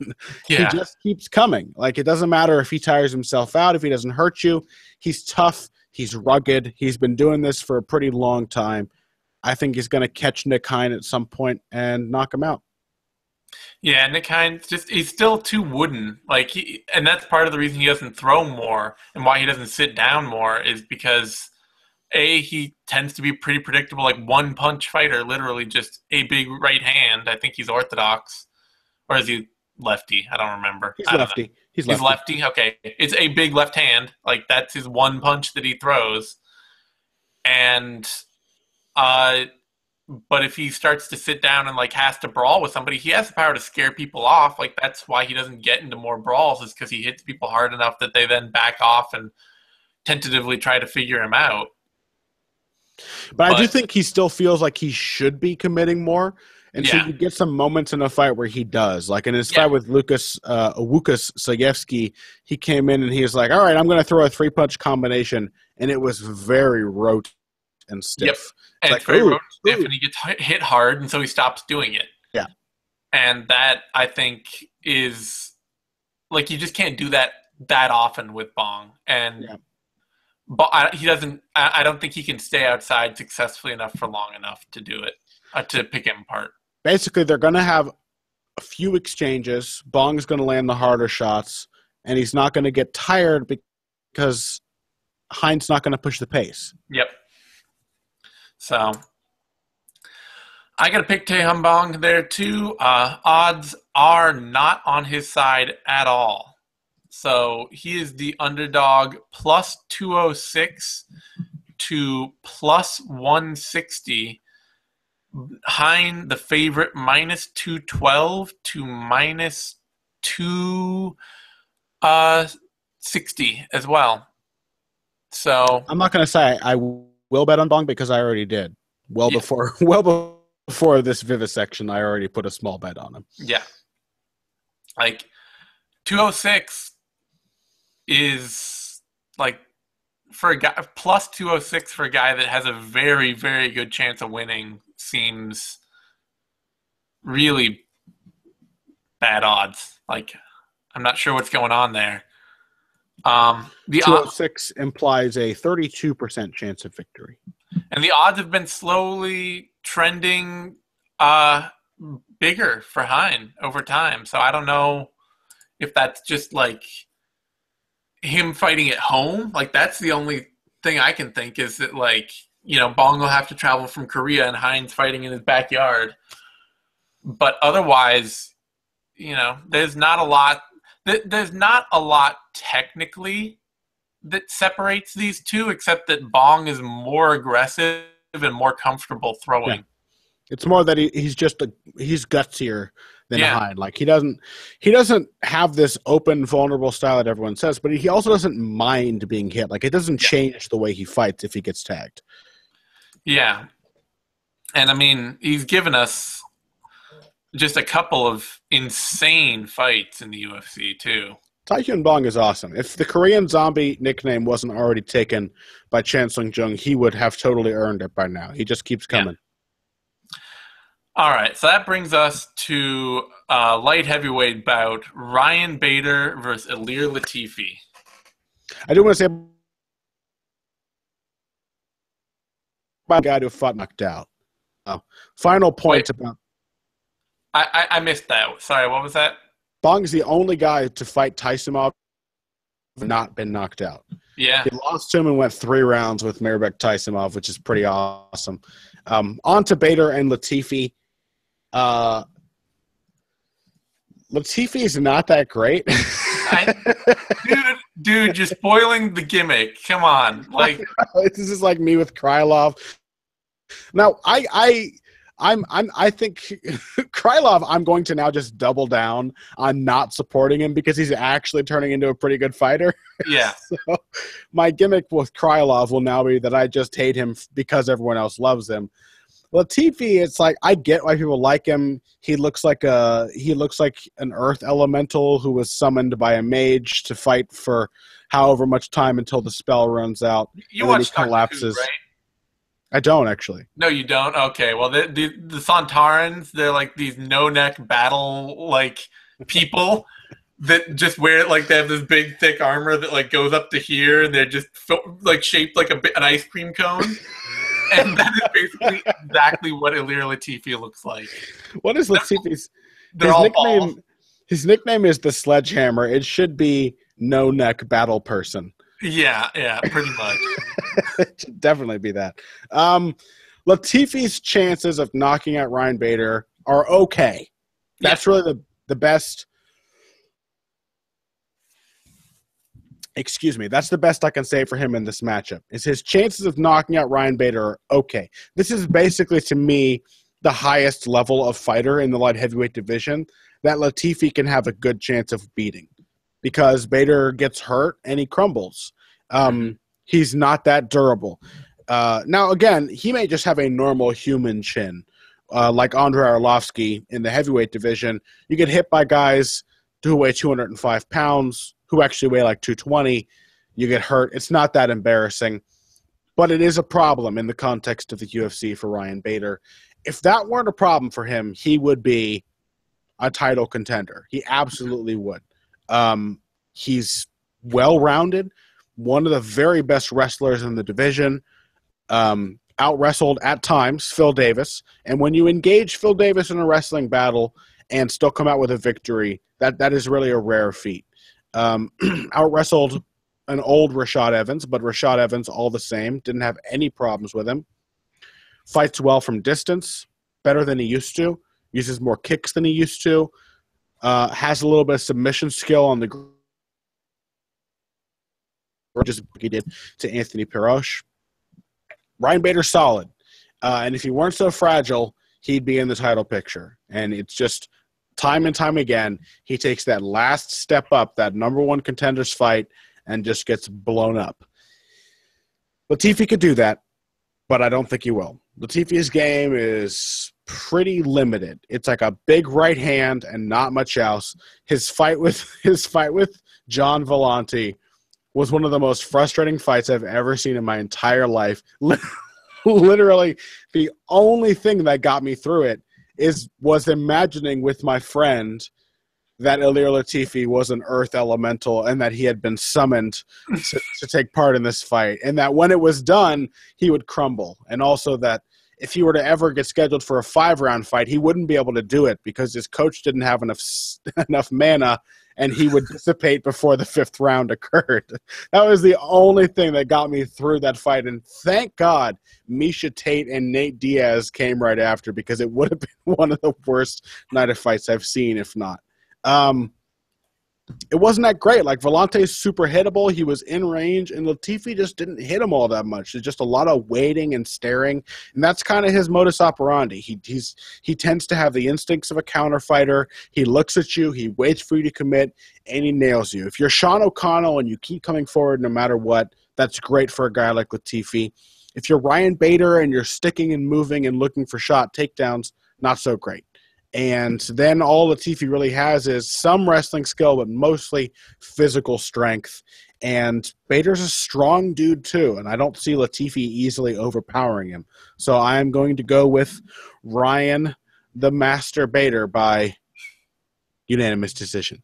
Yeah. he just keeps coming. Like it doesn't matter if he tires himself out, if he doesn't hurt you. He's tough. He's rugged. He's been doing this for a pretty long time. I think he's going to catch Nick Hein at some point and knock him out. Yeah, Nick Hein's just he's still too wooden. Like he, and that's part of the reason he doesn't throw more and why he doesn't sit down more is because a he tends to be pretty predictable, like one punch fighter, literally just a big right hand. I think he's orthodox, or is he lefty? I don't remember. He's don't lefty. know. He's He's lefty. lefty. Okay, it's a big left hand. Like that's his one punch that he throws, and uh, but if he starts to sit down and like has to brawl with somebody, he has the power to scare people off. Like that's why he doesn't get into more brawls, is because he hits people hard enough that they then back off and tentatively try to figure him out. But, I do think he still feels like he should be committing more. And so you get some moments in a fight where he does. Like in his Yeah. fight with Lucas uh Łukasz Sajewski, he came in and he was like, All right, I'm gonna throw a three punch combination and it was very rote and stiff. Yep. And like, it's very ooh, road stiff, ooh. and he gets hit- hit hard, and so he stops doing it. Yeah. and that I think is like you just can't do that that often with Bong, and Yeah. But I, he doesn't. I, I don't think he can stay outside successfully enough for long enough to do it uh, to pick him apart. Basically they're gonna have a few exchanges. Bong's gonna land the harder shots, and he's not gonna get tired because Hein's not gonna push the pace. Yep. So I got to pick Tae Hyun Bong there too. Uh, odds are not on his side at all. So he is the underdog plus 206 to plus 160. Hein, the favorite, minus 212 to minus 260 uh, as well. So I'm not going to say I will bet on Bong because I already did. Well Yeah. before well before this vivisection, I already put a small bet on him. Yeah. Like 206 is like for a guy plus 206 for a guy that has a very very good chance of winning seems really bad odds. Like I'm not sure what's going on there. Um the odds 206 implies a 32% chance of victory. and the odds have been slowly trending uh bigger for Hein over time. So I don't know if that's just like him fighting at home. Like that's the only thing I can think is that like you know Bong will have to travel from Korea and Hein's fighting in his backyard. But otherwise, you know, there's not a lot. There's not a lot technically that separates these two, except that Bong is more aggressive and more comfortable throwing. It's more that he, he's just a he's gutsier than Yeah. Hyde. Like he doesn't he doesn't have this open, vulnerable style that everyone says, but he also doesn't mind being hit. Like it doesn't Yeah. change the way he fights if he gets tagged. Yeah. And I mean, he's given us just a couple of insane fights in the UFC too. Tae Hyun Bong is awesome. If the Korean zombie nickname wasn't already taken by Chan Sung Jung, he would have totally earned it by now. He just keeps Yeah. All right, so that brings us to uh, light heavyweight bout: Ryan Bader versus Ilir Latifi. I do want to say a guy who fought knocked out. Uh, final point about I, I, I missed that. Sorry, what was that? Bong's the only guy to fight Taisumov not been knocked out. Yeah, He lost to him and went three rounds with Mairbek Taisumov, which is pretty awesome. Um, on to Bader and Latifi. Uh, Latifi is not that great. I, dude, dude, you're spoiling the gimmick. Come on, like, this is like me with Krylov. Now, I, I, I'm, I'm, I think Krylov. I'm going to now just double down on not supporting him because he's actually turning into a pretty good fighter. yeah, so my gimmick with Krylov will now be that I just hate him because everyone else loves him. Latifi, it's like I get why people like him. He looks like a he looks like an earth elemental who was summoned by a mage to fight for however much time until the spell runs out. you And then he watched Who, collapses. right? I don't actually. No, you don't. Okay, well, the the, the Sontarans, they're like these no neck battle like people that just wear it like they have this big thick armor that like goes up to here, and they're just like shaped like a an ice cream cone. and that is basically exactly what Ilir Latifi looks like. What is Latifi's? They're his nickname balls. his nickname is the Sledgehammer. It should be no neck battle person. Yeah, yeah, pretty much. it should definitely be that. Um, Latifi's chances of knocking out Ryan Bader are okay. That's really the the best. Excuse me. That's the best I can say for him in this matchup. Is his chances of knocking out Ryan Bader are okay. This is basically to me the highest level of fighter in the light heavyweight division that Latifi can have a good chance of beating because Bader gets hurt and he crumbles. Um, he's not that durable. Uh, now, again, he may just have a normal human chin, uh, like Andrei Arlovski in the heavyweight division. You get hit by guys who weigh 205 pounds, who actually weigh like 220. You get hurt. It's not that embarrassing, but it is a problem in the context of the UFC for Ryan Bader. If that weren't a problem for him, he would be a title contender. He absolutely would. Um, he's well rounded, one of the very best wrestlers in the division. Um, out wrestled at times Phil Davis, and when you engage Phil Davis in a wrestling battle and still come out with a victory, that that is really a rare feat. Um, out wrestled an old Rashad Evans, but Rashad Evans all the same didn't have any problems with him. Fights well from distance, better than he used to. Uses more kicks than he used to. Uh, has a little bit of submission skill on the gr- just like he did to Anthony Perosh. Ryan Bader's solid, uh, and if he weren't so fragile, he'd be in the title picture. And it's just time and time again, he takes that last step up, that number one contenders fight, and just gets blown up. Latifi could do that, but I don't think he will. Latifi's game is pretty limited. It's like a big right hand and not much else. His fight with his fight with Gian Villante was one of the most frustrating fights I've ever seen in my entire life. Literally, the only thing that got me through it is was imagining with my friend that Ilir Latifi was an earth elemental and that he had been summoned to, to take part in this fight, and that when it was done, he would crumble, and also that if he were to ever get scheduled for a five round fight, he wouldn't be able to do it because his coach didn't have enough enough mana and he would dissipate before the fifth round occurred. That was the only thing that got me through that fight. And thank God Miesha Tate and Nate Diaz came right after because it would have been one of the worst night of fights I've seen, if not. Um, it wasn't that great. Like Villante's super hittable. He was in range, and Latifi just didn't hit him all that much. There's just a lot of waiting and staring, and that's kind of his modus operandi. He he's he tends to have the instincts of a counter fighter. He looks at you, he waits for you to commit, and he nails you. If you're Sean O'Connell and you keep coming forward no matter what, that's great for a guy like Latifi. If you're Ryan Bader and you're sticking and moving and looking for shot takedowns, not so great. And then all Latifi really has is some wrestling skill, but mostly physical strength. And Bader's a strong dude too, and I don't see Latifi easily overpowering him. So I'm going to go with Ryan the Master Bader by unanimous decision.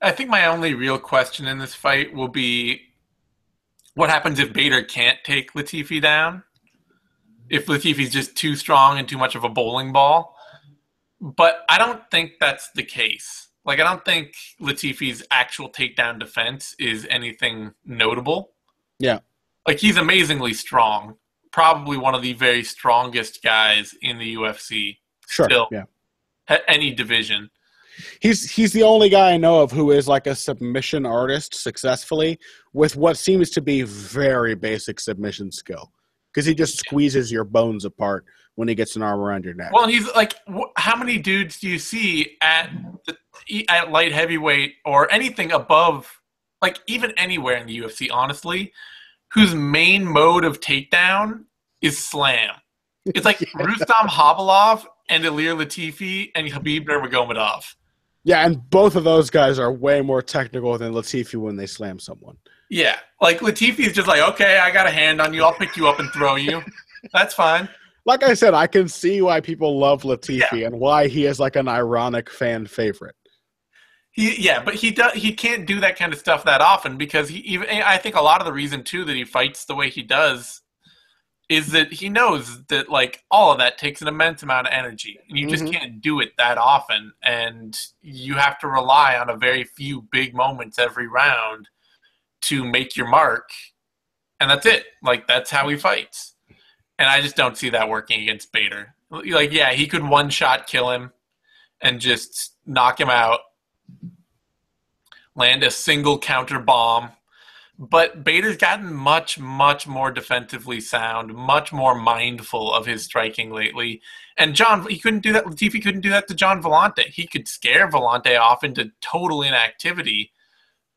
I think my only real question in this fight will be what happens if Bader can't take Latifi down? If Latifi's just too strong and too much of a bowling ball? But I don't think that's the case. Like, I don't think Latifi's actual takedown defense is anything notable. Yeah. Like, he's amazingly strong. Probably one of the very strongest guys in the UFC. Sure. Still. Yeah. Any division. He's he's the only guy I know of who is like a submission artist successfully with what seems to be very basic submission skill because he just squeezes your bones apart when he gets an arm around your neck. Well, he's like, wh- how many dudes do you see at the, at light heavyweight or anything above, like even anywhere in the UFC, honestly, whose main mode of takedown is slam? It's like Rustam Khabilov and Ilir Latifi and Khabib Nurmagomedov. yeah, and both of those guys are way more technical than Latifi when they slam someone. Yeah, like Latifi is just like, okay, I got a hand on you, I'll pick you up and throw you. That's fine. Like I said, I can see why people love Latifi and why he is like an ironic fan favorite. He, yeah, but he does. He can't do that kind of stuff that often because he even. I think a lot of the reason too that he fights the way he does is that he knows that like all of that takes an immense amount of energy and you just Mhm. can't do it that often and you have to rely on a very few big moments every round to make your mark and that's it like that's how he fights and i just don't see that working against bader like yeah he could one shot kill him and just knock him out land a single counter bomb but Bader's gotten much, much more defensively sound, much more mindful of his striking lately. And John, he couldn't do that. Latifi couldn't do that to Gian Villante. He could scare Villante off into total inactivity,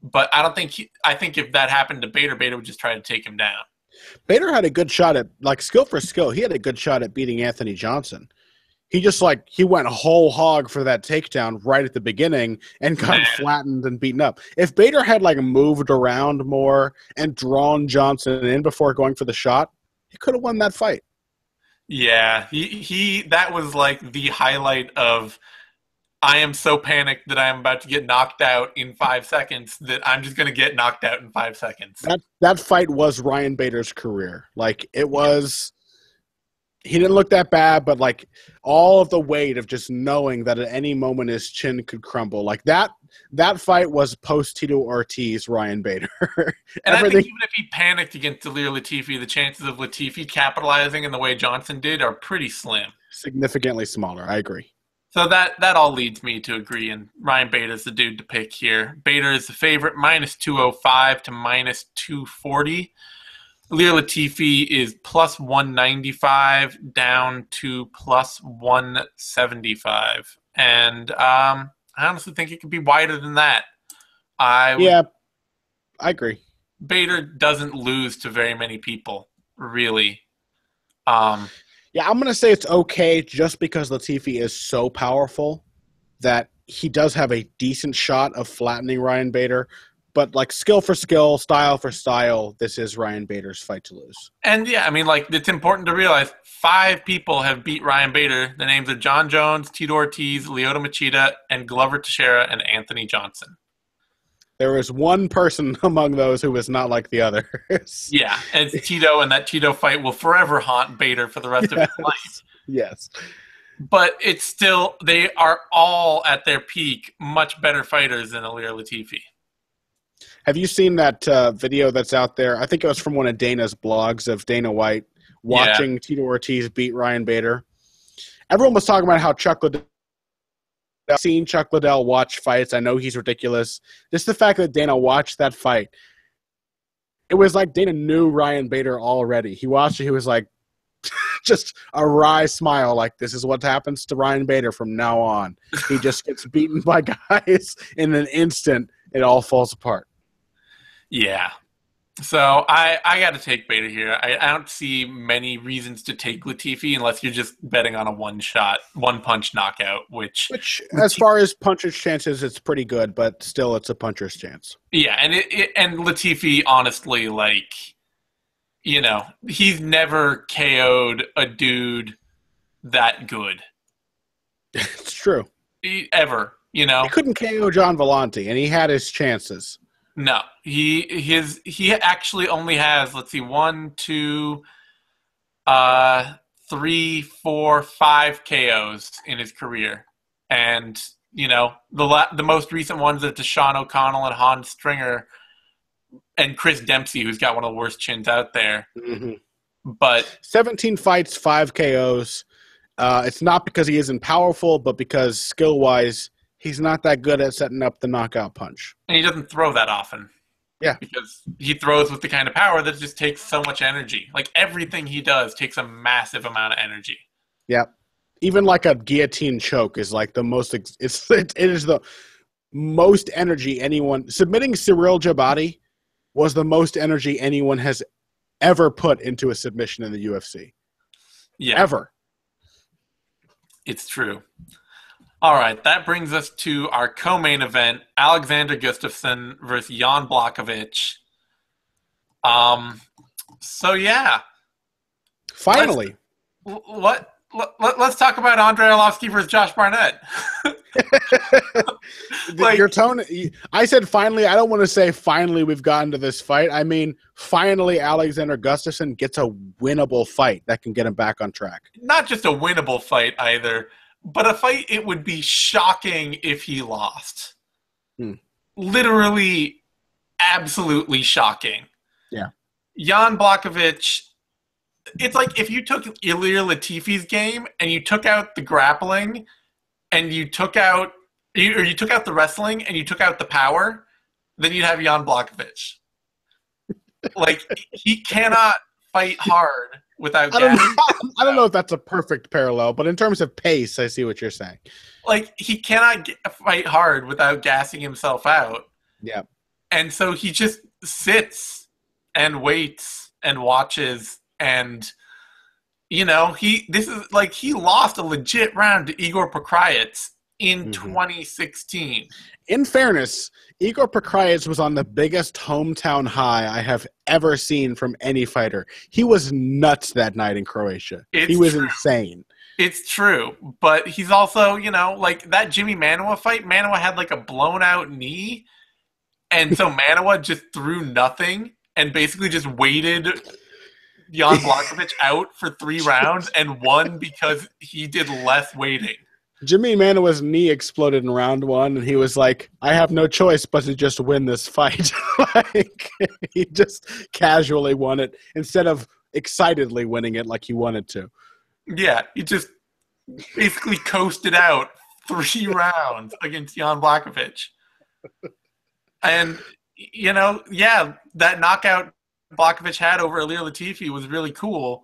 but I don't think. He, I think if that happened to Bader, Bader would just try to take him down. Bader had a good shot at like skill for skill. He had a good shot at beating Anthony Johnson. He just like he went whole hog for that takedown right at the beginning and got flattened and beaten up. If Bader had like moved around more and drawn Johnson in before going for the shot, he could have won that fight. Yeah, he, he that was like the highlight of. I am so panicked that I am about to get knocked out in five seconds that I'm just going to get knocked out in five seconds. That that fight was Ryan Bader's career. Like it was he didn't look that bad, but like all of the weight of just knowing that at any moment his chin could crumble. Like that that fight was post Tito Ortiz Ryan Bader. And I think even if he panicked against Delir Latifi, the chances of Latifi capitalizing in the way Johnson did are pretty slim. significantly smaller. I agree. So that that all leads me to agree, and Ryan Bader is the dude to pick here. Bader is the favorite, minus two hundred five to minus two forty. Ilir Latifi is plus one ninety five down to plus one seventy five, and um, I honestly think it could be wider than that. I would Yeah. I agree. Bader doesn't lose to very many people, really. Um, Yeah, I'm gonna say it's okay just because Latifi is so powerful that he does have a decent shot of flattening Ryan Bader. But like skill for skill, style for style, this is Ryan Bader's fight to lose. and yeah, I mean, like it's important to realize five people have beat Ryan Bader. The names are Jon Jones, Tito Ortiz, Lyoto Machida, and Glover Teixeira and Anthony Johnson. There is one person among those who was not like the others. Yeah, and it's Tito, and that Tito fight will forever haunt Bader for the rest of his life. yes. But it's still they are all at their peak, much better fighters than Ilir Latifi. Have you seen that uh, video that's out there? I think it was from one of Dana's blogs of Dana White watching Tito Ortiz beat Ryan Bader. Everyone was talking about how Chuck Liddell. Seen Chuck Liddell watch fights. I know he's ridiculous. Just the fact that Dana watched that fight, it was like Dana knew Ryan Bader already. He watched it. He was like, just a wry smile, like this is what happens to Ryan Bader from now on. He just gets beaten by guys in an instant. It all falls apart. Yeah. So I, I got to take Bader here. I, I don't see many reasons to take Latifi unless you're just betting on a one shot, one punch knockout. Which Which, as far as puncher's chances, it's pretty good, but still, it's a puncher's chance. yeah, and it, it and Latifi honestly like, you know, he's never KO'd a dude that good it's true. He- ever. You know, He couldn't KO Gian Villante, and he had his chances. No, he his he actually only has let's see one two, uh, three, four, five KOs in his career, and you know the la- the most recent ones are to Sean O'Connell and Hans Stringer, and Chris Dempsey, who's got one of the worst chins out there. But 17 fights, five KOs. Uh, it's not because he isn't powerful, but because skill wise, he's not that good at setting up the knockout punch. and he doesn't throw that often. Yeah. because he throws with the kind of power that just takes so much energy. Like everything he does takes a massive amount of energy. Yeah. Even like a guillotine choke is like the most. Ex- it's it, it is the most energy anyone submitting Cyrille Diabaté was the most energy anyone has ever put into a submission in the UFC Yeah, ever. It's true. All right, that brings us to our co-main event: Alexander Gustafsson versus Jan Blachowicz. Um, so yeah, Finally, L- what? Let, us talk about Andre Arlovski versus Josh Barnett. Like- Your tone. I said finally. I don't want to say finally we've gotten to this fight. I mean finally Alexander Gustafsson gets a winnable fight that can get him back on track. Not just a winnable fight either, but a fight it would be shocking if he lost. Hmm. Literally, absolutely shocking. Yeah. Jan Blachowicz. It's like if you took Ilir Latifi's game and you took out the grappling, and you took out you, or you took out the wrestling and you took out the power, then you'd have Jan Blachowicz. like he cannot fight hard without I don't. Know, I don't know if that's a perfect parallel, but in terms of pace, I see what you're saying. like he cannot get, fight hard without gassing himself out Yeah. and so he just sits and waits and watches and you know he this is like he lost a legit round to igor Pokrajac in Mhm. 2016 In fairness, Igor Pokrajac was on the biggest hometown high I have ever seen from any fighter. He was nuts that night in Croatia. It's he was true. insane. it's true but he's also you know like that jimmy Manuwa fight Manuwa had like a blown out knee and so Manuwa just threw nothing and basically just waited Jan Blachowicz out for three rounds and won because he did less waiting. Jimmy Manuwa's knee exploded in round one, and he was like, "I have no choice but to just win this fight." like he just casually won it instead of excitedly winning it like he wanted to. Yeah, he just basically coasted out three rounds against Jan Blachowicz. And, you know, yeah, that knockout Blachowicz had over Ilir Latifi was really cool,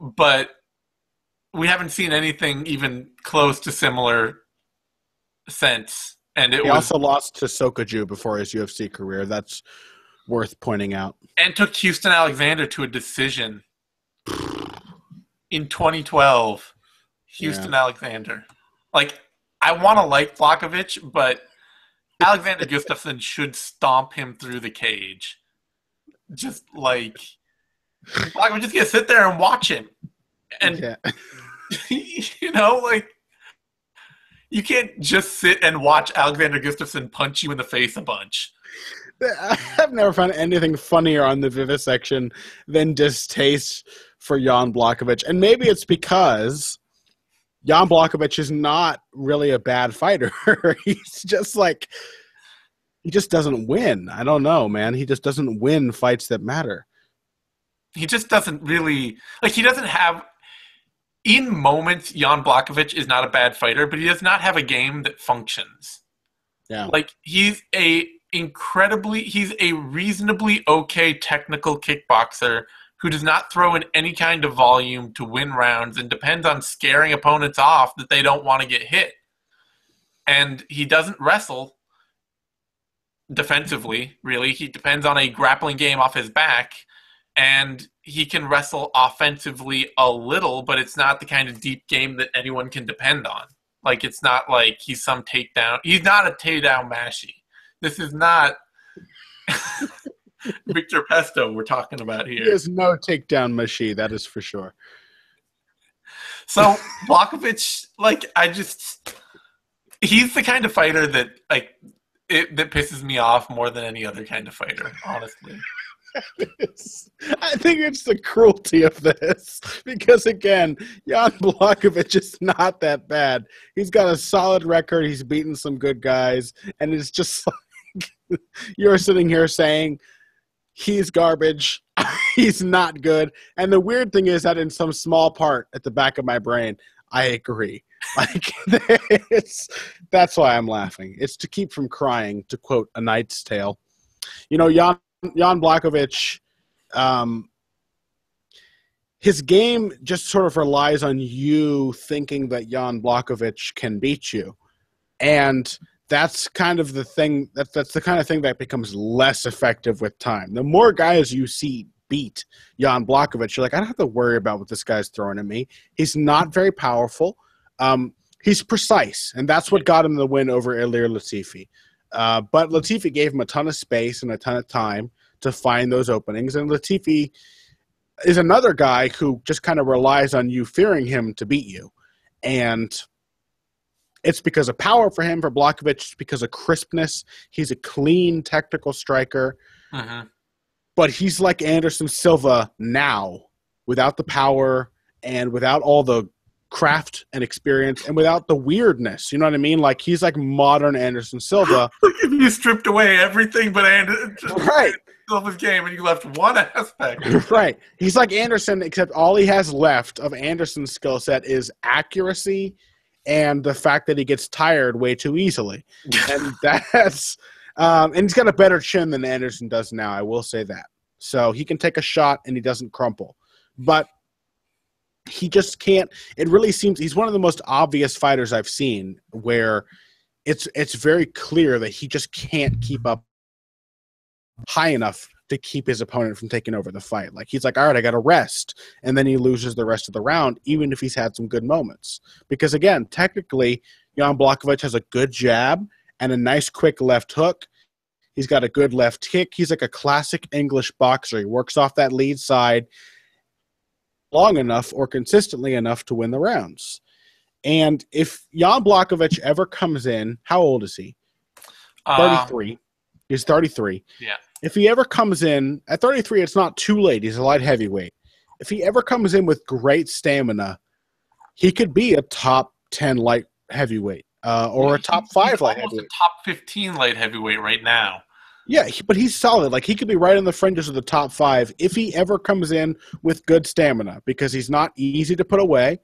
but we haven't seen anything even close to similar since. And it He was also lost to Sokoudjou before his UFC career. That's worth pointing out. and took Houston Alexander to a decision in 2012. Houston Alexander. Like, I want to like Blachowicz, but Alexander Gustafsson should stomp him through the cage. Just like Blachowicz just gonna sit there and watch him, and yeah. you know, like you can't just sit and watch Alexander Gustafsson punch you in the face a bunch. I've never found anything funnier on the vivisection than distaste for Jan Blachowicz. And maybe it's because Jan Blachowicz is not really a bad fighter. He's just like he just doesn't win. I don't know, man. He just doesn't win fights that matter. he just doesn't really like he doesn't have in moments Jan Blachowicz is not a bad fighter, but he does not have a game that functions. Yeah. Like he's a incredibly he's a reasonably okay technical kickboxer who does not throw in any kind of volume to win rounds and depends on scaring opponents off that they don't want to get hit. And he doesn't wrestle defensively, really. He depends on a grappling game off his back and he can wrestle offensively a little, but it's not the kind of deep game that anyone can depend on. Like it's not like he's some takedown. He's not a takedown mashy. This is not Victor Pesto we're talking about here. He here. is no takedown machine, that is for sure. So Blachowicz, like I just he's the kind of fighter that like it that pisses me off more than any other kind of fighter, honestly. I think it's the cruelty of this because again, Jan Blachowicz is not that bad. He's got a solid record. He's beaten some good guys, and it's just like you're sitting here saying he's garbage. he's not good. And the weird thing is that in some small part at the back of my brain, I agree. Like it's that's why I'm laughing. It's to keep from crying. To quote A Knight's Tale. You know, Jan Jan Blachowicz, um, his game just sort of relies on you thinking that Jan Blachowicz can beat you, and that's kind of the thing. That's that's the kind of thing that becomes less effective with time. The more guys you see beat Jan Blachowicz, you're like, I don't have to worry about what this guy's throwing at me. He's not very powerful. Um, he's precise, and that's what got him the win over Ilir Latifi. Uh, but Latifi gave him a ton of space and a ton of time to find those openings. And Latifi is another guy who just kind of relies on you fearing him to beat you. And it's because of power for him. For it's because of crispness. He's a clean technical striker, Mm-hmm. but he's like Anderson Silva now, without the power and without all the craft and experience and without the weirdness. You know what I mean? Like he's like modern Anderson Silva. you stripped away everything but Anderson right. Silva's game and you left one aspect. right. He's like Anderson, except all he has left of Anderson's skill set is accuracy and the fact that he gets tired way too easily. And that's um, and he's got a better chin than Anderson does now, I will say that. So he can take a shot and he doesn't crumple. But he just can't it really seems he's one of the most obvious fighters I've seen where it's it's very clear that he just can't keep up high enough to keep his opponent from taking over the fight. Like he's like, all right, I got to rest, and then he loses the rest of the round, even if he's had some good moments. Because again, technically, Jan Blachowicz has a good jab and a nice quick left hook. He's got a good left kick. He's like a classic English boxer. He works off that lead side long enough or consistently enough to win the rounds. And if Jan Blachowicz ever comes in, how old is he? Uh, 33. He's 33. Yeah. If he ever comes in at 33, it's not too late. He's a light heavyweight. If he ever comes in with great stamina, he could be a top 10 light heavyweight uh, or a top five light heavyweight. a top 15 light heavyweight right now. Yeah, but he's solid. Like he could be right on the fringes of the top five if he ever comes in with good stamina because he's not easy to put away.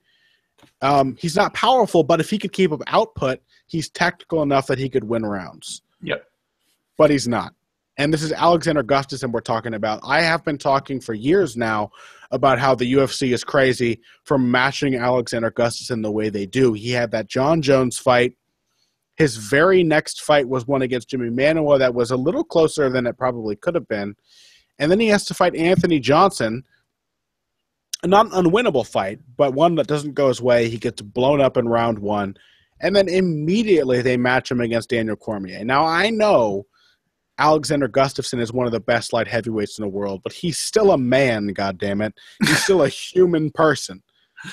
Um, he's not powerful, but if he could keep up output, he's tactical enough that he could win rounds. Yep. but he's not. And this is Alexander Gustafsson we're talking about. I have been talking for years now about how the UFC is crazy for matching Alexander Gustafsson the way they do. He had that Jon Jones fight. His very next fight was one against Jimmy Manuwa that was a little closer than it probably could have been. And then he has to fight Anthony Johnson. Not an unwinnable fight, but one that doesn't go his way. He gets blown up in round one. And then immediately they match him against Daniel Cormier. Now I know Alexander Gustafsson is one of the best light heavyweights in the world, but he's still a man, God damn it! He's still a human person.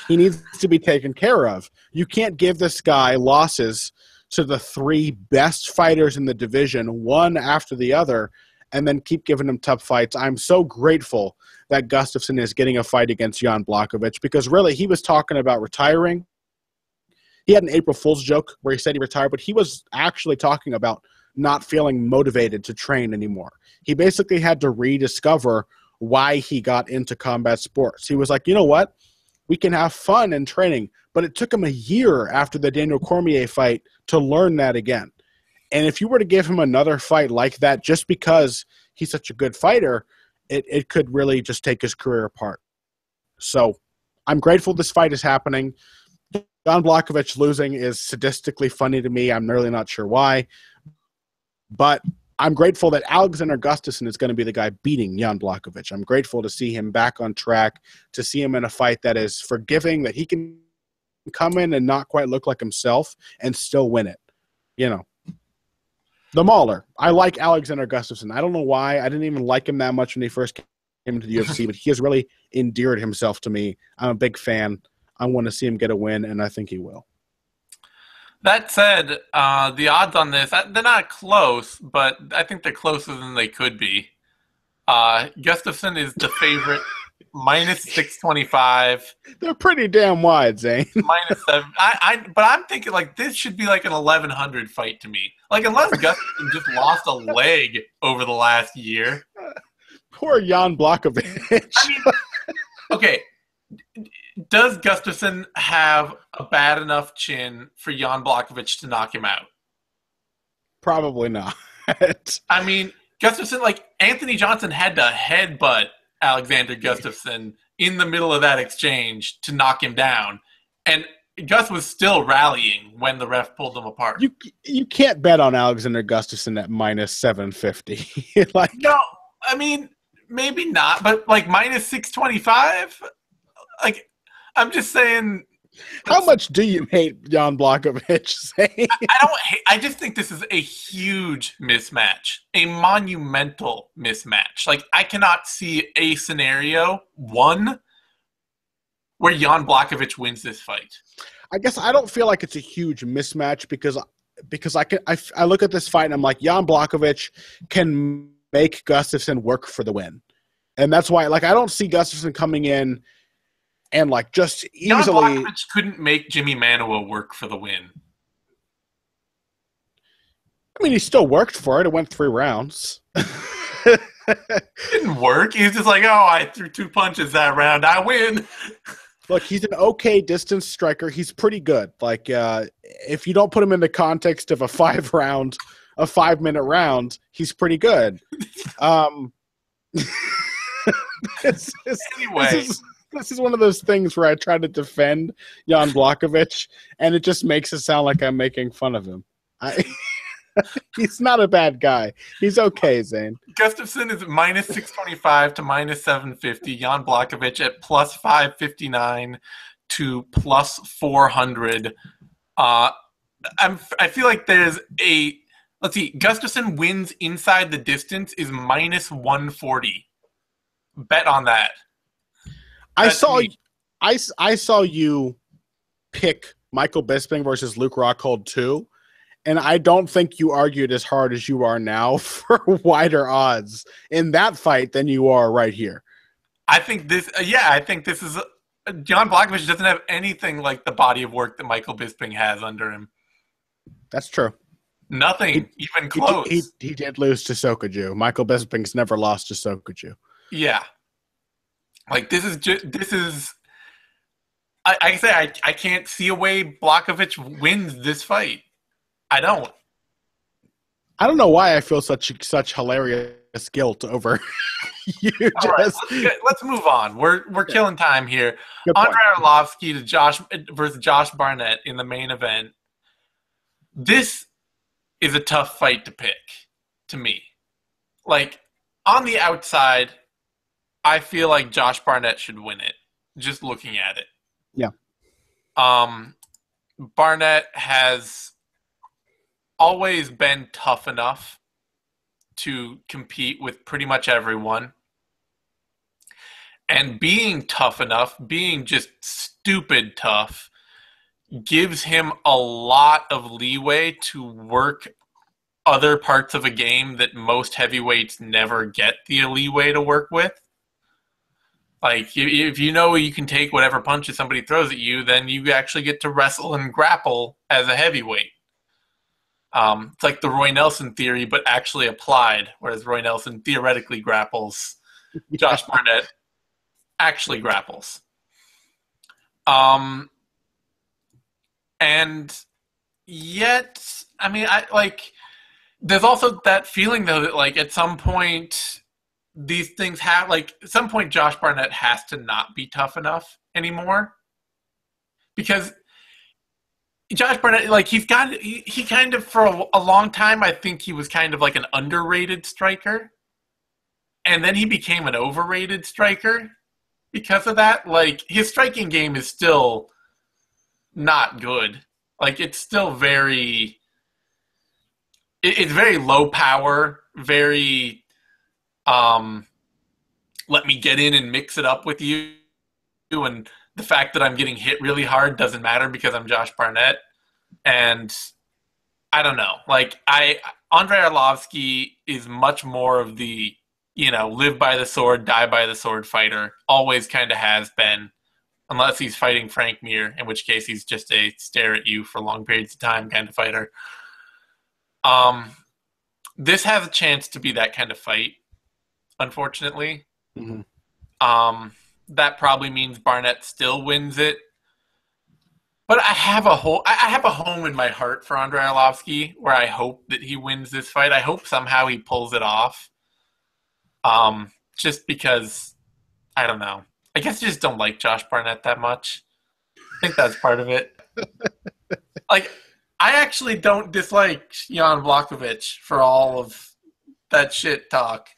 He needs to be taken care of. You can't give this guy losses to the three best fighters in the division, one after the other, and then keep giving them tough fights. I'm so grateful that Gustafsson is getting a fight against Jan Blachowicz because really he was talking about retiring. He had an April Fool's joke where he said he retired, but he was actually talking about not feeling motivated to train anymore. He basically had to rediscover why he got into combat sports. He was like, you know what? We can have fun in training. But it took him a year after the Daniel Cormier fight to learn that again. And if you were to give him another fight like that just because he's such a good fighter, it, it could really just take his career apart. So I'm grateful this fight is happening. Don Blachowicz losing is sadistically funny to me. I'm really not sure why. But I'm grateful that Alexander Gustafsson is going to be the guy beating Jan Blachowicz. I'm grateful to see him back on track, to see him in a fight that is forgiving, that he can come in and not quite look like himself and still win it. You know. The Mauler. I like Alexander Gustafsson. I don't know why. I didn't even like him that much when he first came into the UFC, but he has really endeared himself to me. I'm a big fan. I want to see him get a win, and I think he will. That said, uh, the odds on this, uh, they're not close, but I think they're closer than they could be. Uh, Gustafsson is the favorite, minus 625, They're pretty damn wide, Zane. minus 7. I, I, but I'm thinking, like, this should be like an 1100 fight to me. Like, unless Gustafsson just lost a leg over the last year. Poor Jan Blachowicz. I mean, okay. Does Gustafsson have a bad enough chin for Jan Blachowicz to knock him out? Probably not. I mean, Gustafsson, like Anthony Johnson had to headbutt Alexander Gustafsson in the middle of that exchange to knock him down. And Gus was still rallying when the ref pulled them apart. you you can't bet on Alexander Gustafsson at minus seven fifty. like no, I mean, maybe not, but like minus 625? Like, I'm just saying. how much do you hate Jan? Zane? I don't hate, I just think this is a huge mismatch, a monumental mismatch. Like I cannot see a scenario one where Jan Blachowicz wins this fight. I guess I don't feel like it's a huge mismatch because because I can I, I look at this fight and I'm like Jan Blachowicz can make Gustafsson work for the win, and that's why like I don't see Gustafsson coming in and like just easily. Blachowicz couldn't make Jimmy Manuwa work for the win. I mean, he still worked for it. It went three rounds. didn't work. He's just like, oh, I threw two punches that round. I win. Look, he's an okay distance striker. He's pretty good. Like, uh, if you don't put him in the context of a five round, a five minute round, he's pretty good. Um, this, is, Anyway. this is, this is one of those things where I try to defend Jan Blachowicz, and it just makes it sound like I'm making fun of him. I, he's not a bad guy. He's okay, Zane. Gustafsson is minus 625 to minus 750. Jan Blachowicz at plus 559 to plus 400. Uh, I'm, I feel like there's a. Let's see. Gustafsson wins inside the distance is minus 140. Bet on that. I saw, me. I, I saw you pick Michael Bisping versus Luke Rockhold too, and I don't think you argued as hard as you are now for wider odds in that fight than you are right here. I think this. Uh, yeah, I think this is. Uh, John Blachowicz doesn't have anything like the body of work that Michael Bisping has under him. That's true. Nothing even close. he, he did lose to Sokoudjou. Michael Bisping's never lost to Sokoudjou. Yeah. Like this is just this is I, I say I, I can't see a way Blachowicz wins this fight. I don't. I don't know why I feel such such hilarious guilt over you. All right, Just let's, get- let's move on. We're we're killing time here. good point. Andrei Arlovski to Josh versus Josh Barnett in the main event. This is a tough fight to pick to me. Like on the outside, I feel like Josh Barnett should win it. Just looking at it. Yeah. Um, Barnett has always been tough enough to compete with pretty much everyone and being tough enough, being just stupid tough, gives him a lot of leeway to work other parts of a game that most heavyweights never get the leeway to work with. Like, if you know you can take whatever punches somebody throws at you, then you actually get to wrestle and grapple as a heavyweight. Um, it's like the Roy Nelson theory, but actually applied, whereas Roy Nelson theoretically grapples. Josh Barnett actually grapples. Um, and yet, I mean, I like. There's also that feeling though that like at some point these things have like at some point Josh Barnett has to not be tough enough anymore because Josh Barnett like he's got he, he kind of for a, a long time I think he was kind of like an underrated striker and then he became an overrated striker because of that. Like his striking game is still not good. Like it's still very it, it's very low power, very um let me get in and mix it up with you and the fact that I'm getting hit really hard doesn't matter because I'm Josh Barnett and I don't know. Like I Andrei Arlovski is much more of the you know, live by the sword, die by the sword fighter. Always kind of has been, unless he's fighting Frank Mir, in which case he's just a stare at you for long periods of time kind of fighter. Um, this has a chance to be that kind of fight. Unfortunately, Mhm. um, that probably means Barnett still wins it. But I have a whole, I have a home in my heart for Andrei Arlovski, where I hope that he wins this fight. I hope somehow he pulls it off. Um, just because I don't know. I guess I just don't like Josh Barnett that much. I think that's part of it. like, I actually don't dislike Jan Blachowicz for all of that shit talk.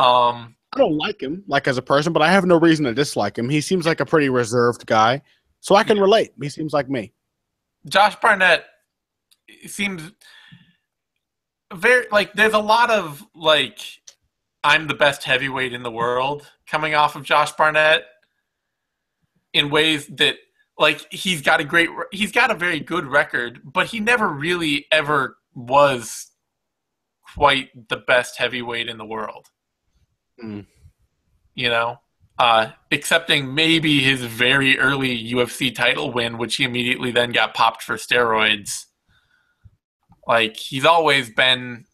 Um, I don't like him like as a person, but I have no reason to dislike him. He seems like a pretty reserved guy, so I can relate. He seems like me. Josh Barnett seems very like there's a lot of like I'm the best heavyweight in the world coming off of Josh Barnett. in ways that like he's got a great he's got a very good record, but he never really ever was quite the best heavyweight in the world. Mm. You know, uh, excepting maybe his very early UFC title win, which he immediately then got popped for steroids. Like he's always been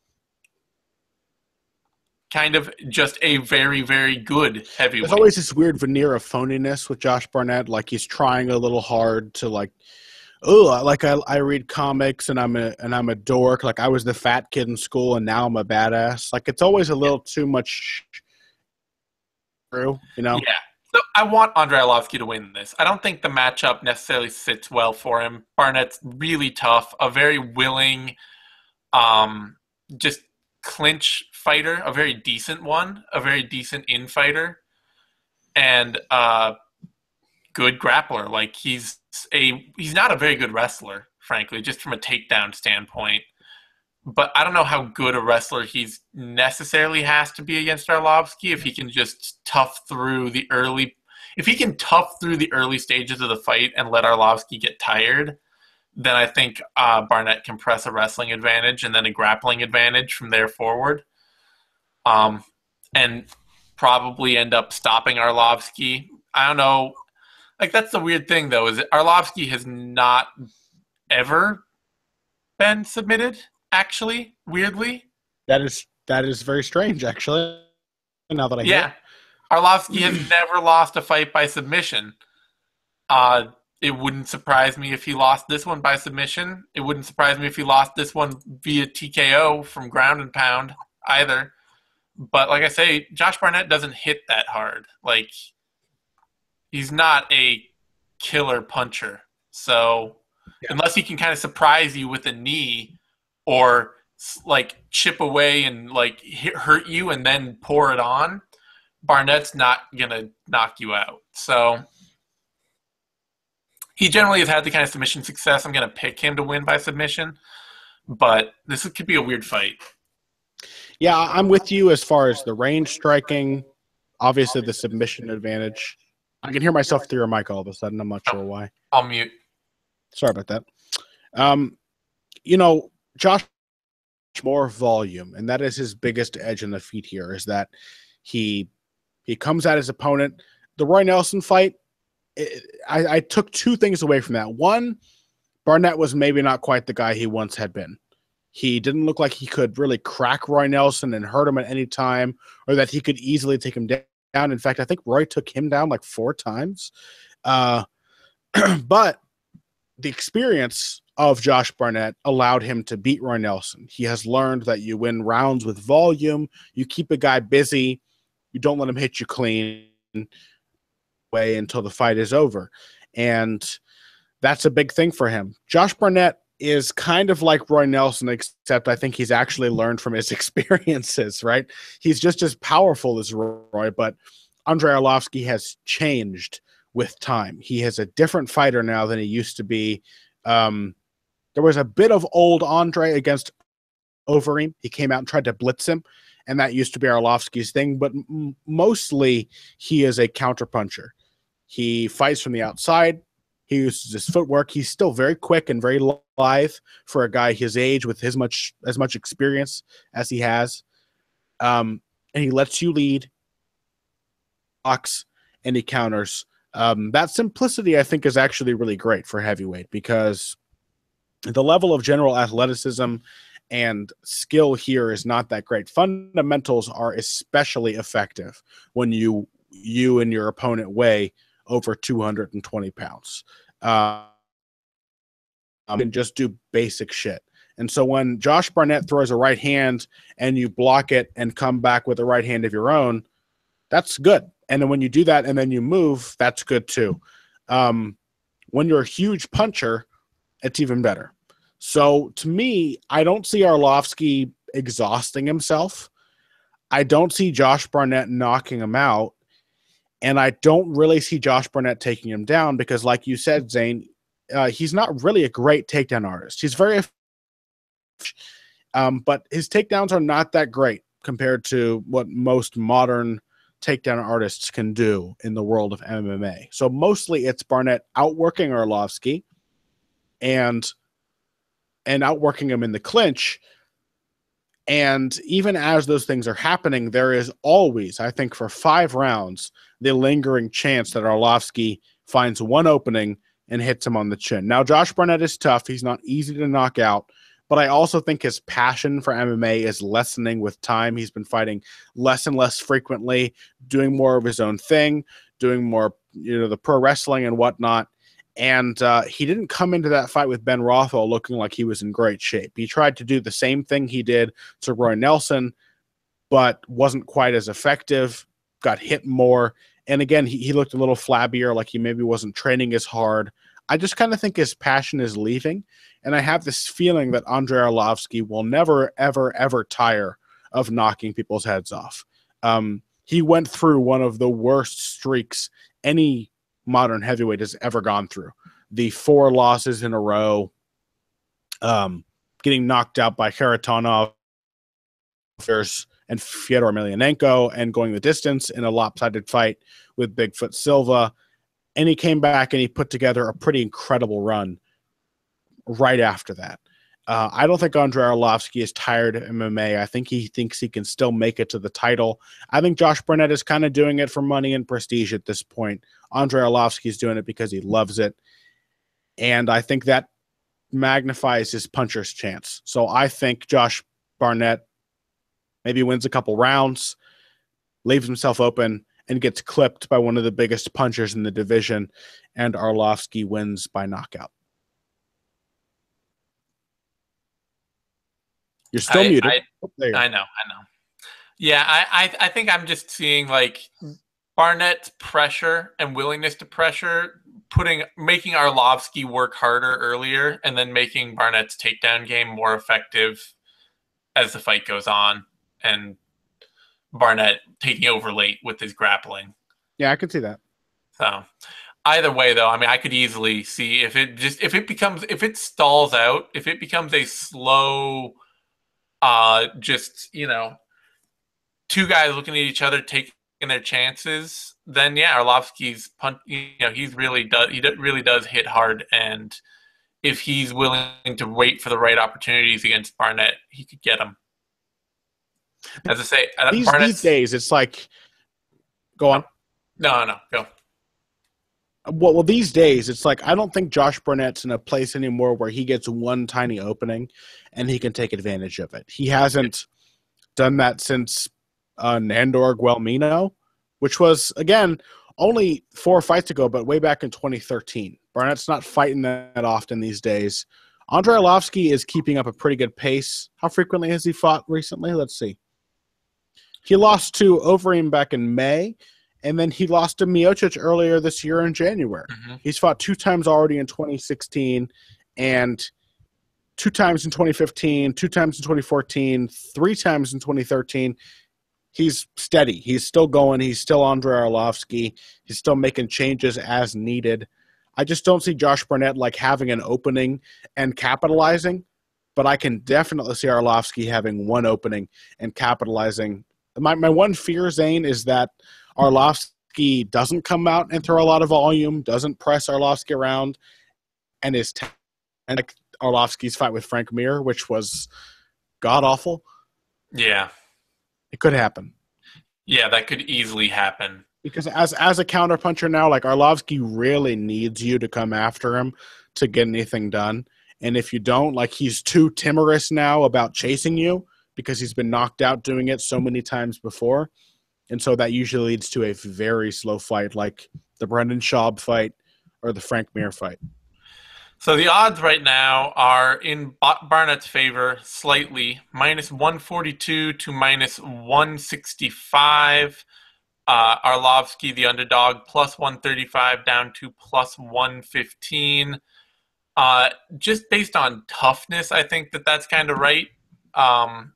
kind of just a very, very good heavyweight. There's always this weird veneer of phoniness with Josh Barnett. Like he's trying a little hard to like, oh, like I, I read comics and I'm a and I'm a dork. Like I was the fat kid in school and now I'm a badass. Like it's always a little too much. True, you know. Yeah. So I want Andrei Arlovski to win this. I don't think the matchup necessarily sits well for him. Barnett's really tough, a very willing, um, just clinch fighter, a very decent one, a very decent in fighter, and uh, good grappler. Like he's a he's not a very good wrestler, frankly, just from a takedown standpoint. But I don't know how good a wrestler he's necessarily has to be against Arlovski if he can just tough through the early if he can tough through the early stages of the fight and let Arlovski get tired, then I think uh, Barnett can press a wrestling advantage and then a grappling advantage from there forward. Um, and probably end up stopping Arlovski. I don't know. Like that's the weird thing though, is that Arlovski has not ever been submitted, actually, weirdly. That is that is very strange, actually. Now that I yeah. Arlovski has never lost a fight by submission. Uh it wouldn't surprise me if he lost this one by submission. It wouldn't surprise me if he lost this one via TKO from ground and pound either. But like I say, Josh Barnett doesn't hit that hard. Like he's not a killer puncher. So yeah. unless he can kind of surprise you with a knee or like chip away and like hit, hurt you and then pour it on, Barnett's not gonna knock you out. So he generally has had the kind of submission success. I'm going to pick him to win by submission, but this could be a weird fight. Yeah, I'm with you as far as the range striking. Obviously, the submission advantage. I can hear myself through your mic all of a sudden. I'm not sure why. I'll mute. Sorry about that. Um, you know, Josh more volume, and that is his biggest edge in the feet here. Is that he he comes at his opponent. The Roy Nelson fight I, I took two things away from that. One, Barnett was maybe not quite the guy he once had been. He didn't look like he could really crack Roy Nelson and hurt him at any time, or that he could easily take him down. In fact, I think Roy took him down like four times. Uh, but the experience of Josh Barnett allowed him to beat Roy Nelson. He has learned that you win rounds with volume, you keep a guy busy, you don't let him hit you clean way until the fight is over. And that's a big thing for him. Josh Barnett is kind of like Roy Nelson, except I think he's actually learned from his experiences, right? He's just as powerful as Roy, but Andrei Arlovski has changed with time. He is a different fighter now than he used to be. Um, there was a bit of old Andrei against Overeem. He came out and tried to blitz him, and that used to be Arlovski's thing, but m- mostly he is a counterpuncher. He fights from the outside. He uses his footwork. He's still very quick and very lithe for a guy his age with his much as much experience as he has. Um, and he lets you lead, blocks, and he counters. Um, that simplicity, I think, is actually really great for heavyweight because the level of general athleticism and skill here is not that great. Fundamentals are especially effective when you you and your opponent weigh over 220 pounds. Uh, um, and just do basic shit. And so when Josh Barnett throws a right hand and you block it and come back with a right hand of your own, that's good. And then when you do that and then you move, that's good too. Um, when you're a huge puncher, it's even better. So to me, I don't see Arlovski exhausting himself. I don't see Josh Barnett knocking him out. And I don't really see Josh Barnett taking him down because, like you said, Zane, uh, he's not really a great takedown artist. He's very, um, but his takedowns are not that great compared to what most modern takedown artists can do in the world of MMA. So mostly it's Barnett outworking Arlovski and and outworking him in the clinch. And even as those things are happening, there is always, I think, for five rounds, the lingering chance that Arlovski finds one opening and hits him on the chin. Now, Josh Barnett is tough. He's not easy to knock out, but I also think his passion for MMA is lessening with time. He's been fighting less and less frequently, doing more of his own thing, doing more, you know, the pro wrestling and whatnot. And uh, he didn't come into that fight with Ben Rothwell looking like he was in great shape. He tried to do the same thing he did to Roy Nelson, but wasn't quite as effective, got hit more. And again, he, he looked a little flabbier, like he maybe wasn't training as hard. I just kind of think his passion is leaving. And I have this feeling that Andrei Arlovski will never, ever, ever tire of knocking people's heads off. Um, he went through one of the worst streaks any modern heavyweight has ever gone through. The four losses in a row, um, getting knocked out by Kharitonov and Fedor Emelianenko, and going the distance in a lopsided fight with Bigfoot Silva. And he came back and he put together a pretty incredible run right after that. Uh, I don't think Andrei Arlovski is tired of MMA. I think he thinks he can still make it to the title. I think Josh Barnett is kind of doing it for money and prestige at this point. Andrei Arlovski is doing it because he loves it. And I think that magnifies his puncher's chance. So I think Josh Barnett maybe wins a couple rounds, leaves himself open, and gets clipped by one of the biggest punchers in the division, and Arlovsky wins by knockout. You're still I, muted. I, oh, I know, I know. Yeah, I, I, I think I'm just seeing like Barnett's pressure and willingness to pressure, putting making Arlovsky work harder earlier, and then making Barnett's takedown game more effective as the fight goes on, and Barnett taking over late with his grappling. Yeah, I could see that. So either way though, I mean I could easily see if it just if it becomes if it stalls out, if it becomes a slow uh just, you know, two guys looking at each other taking their chances, then yeah, Arlovski's punt you know, he's really does he really does hit hard and if he's willing to wait for the right opportunities against Barnett, he could get them. As I say, uh, these, these days it's like, go on. No, no, go. Well, well, these days it's like I don't think Josh Barnett's in a place anymore where he gets one tiny opening and he can take advantage of it. He hasn't done that since uh, Nandor Guelmino, which was again only four fights ago, but way back in 2013. Barnett's not fighting that often these days. Andrei Arlovski is keeping up a pretty good pace. How frequently has he fought recently? Let's see. He lost to Overeem back in May, and then he lost to Miocic earlier this year in January. Mm-hmm. He's fought two times already in 2016, and two times in 2015, two times in 2014, three times in 2013. He's steady. He's still going. He's still Andrei Arlovski. He's still making changes as needed. I just don't see Josh Barnett like having an opening and capitalizing, but I can definitely see Arlovsky having one opening and capitalizing my, my one fear, Zane, is that Arlovsky doesn't come out and throw a lot of volume, doesn't press Arlovsky around, and is t- and like Arlovsky's fight with Frank Mir, which was god awful. Yeah, it could happen. Yeah, that could easily happen. Because as as a counterpuncher now, like Arlovsky really needs you to come after him to get anything done. And if you don't, like he's too timorous now about chasing you because he's been knocked out doing it so many times before. And so that usually leads to a very slow fight, like the Brendan Schaub fight or the Frank Mir fight. So the odds right now are in Barnett's favor slightly, minus 142 to minus 165. Uh, Arlovski, the underdog, plus 135 down to plus 115. Uh, just based on toughness, I think that that's kind of right. Um,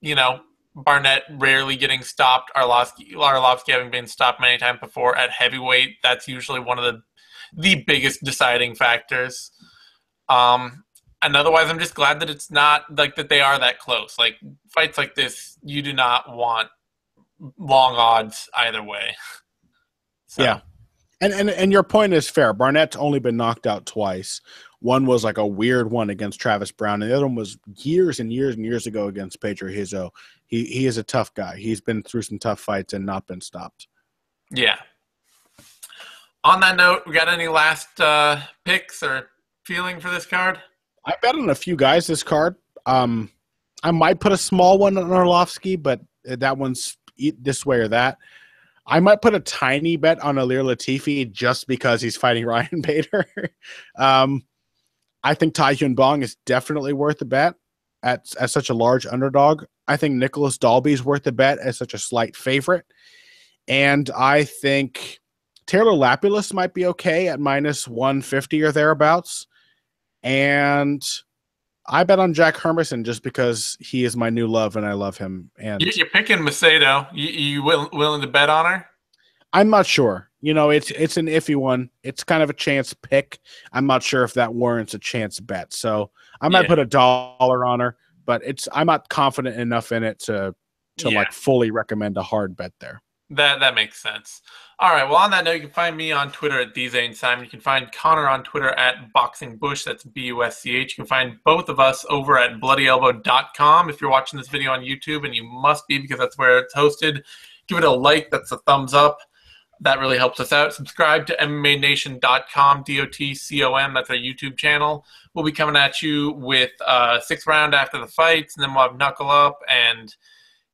you know, Barnett rarely getting stopped, Arlovski, Arlovski having been stopped many times before at heavyweight. That's usually one of the the biggest deciding factors. Um, and otherwise, I'm just glad that it's not like that they are that close. Like fights like this, you do not want long odds either way. So. Yeah. And, and and your point is fair. Barnett's only been knocked out twice. One was like a weird one against Travis Browne, and the other one was years and years and years ago against Pedro Rizzo. He he is a tough guy. He's been through some tough fights and not been stopped. Yeah. On that note, we got any last uh, picks or feeling for this card? I bet on a few guys this card. Um, I might put a small one on Arlovski, but that one's this way or that. I might put a tiny bet on Ilir Latifi just because he's fighting Ryan Bader. um, I think Tae Hyun Bong is definitely worth a bet at, at such a large underdog. I think Nicolas Dalby is worth the bet as such a slight favorite. And I think Taylor Lapilus might be okay at minus 150 or thereabouts. And I bet on Jack Hermansson just because he is my new love and I love him. And you're picking Macedo. You, you willing to bet on her? I'm not sure. You know, it's it's an iffy one. It's kind of a chance pick. I'm not sure if that warrants a chance bet. So I might yeah. put a dollar on her, but it's I'm not confident enough in it to to yeah. like fully recommend a hard bet there. That that makes sense. All right. Well, on that note, you can find me on Twitter at DZane Simon. You can find Connor on Twitter at Boxing Bush. That's B U S C H. You can find both of us over at BloodyElbow.com. If you're watching this video on YouTube, and you must be because that's where it's hosted, give it a like. That's a thumbs up. That really helps us out. Subscribe to MMANation.com, D O T C O M. That's our YouTube channel. We'll be coming at you with uh, sixth round after the fights, and then we'll have Knuckle Up and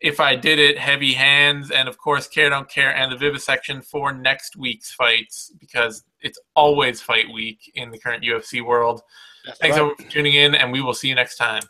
if I did it, heavy hands, and of course, care don't care, and the vivisection for next week's fights because it's always fight week in the current UFC world. That's Thanks right. for tuning in, and we will see you next time.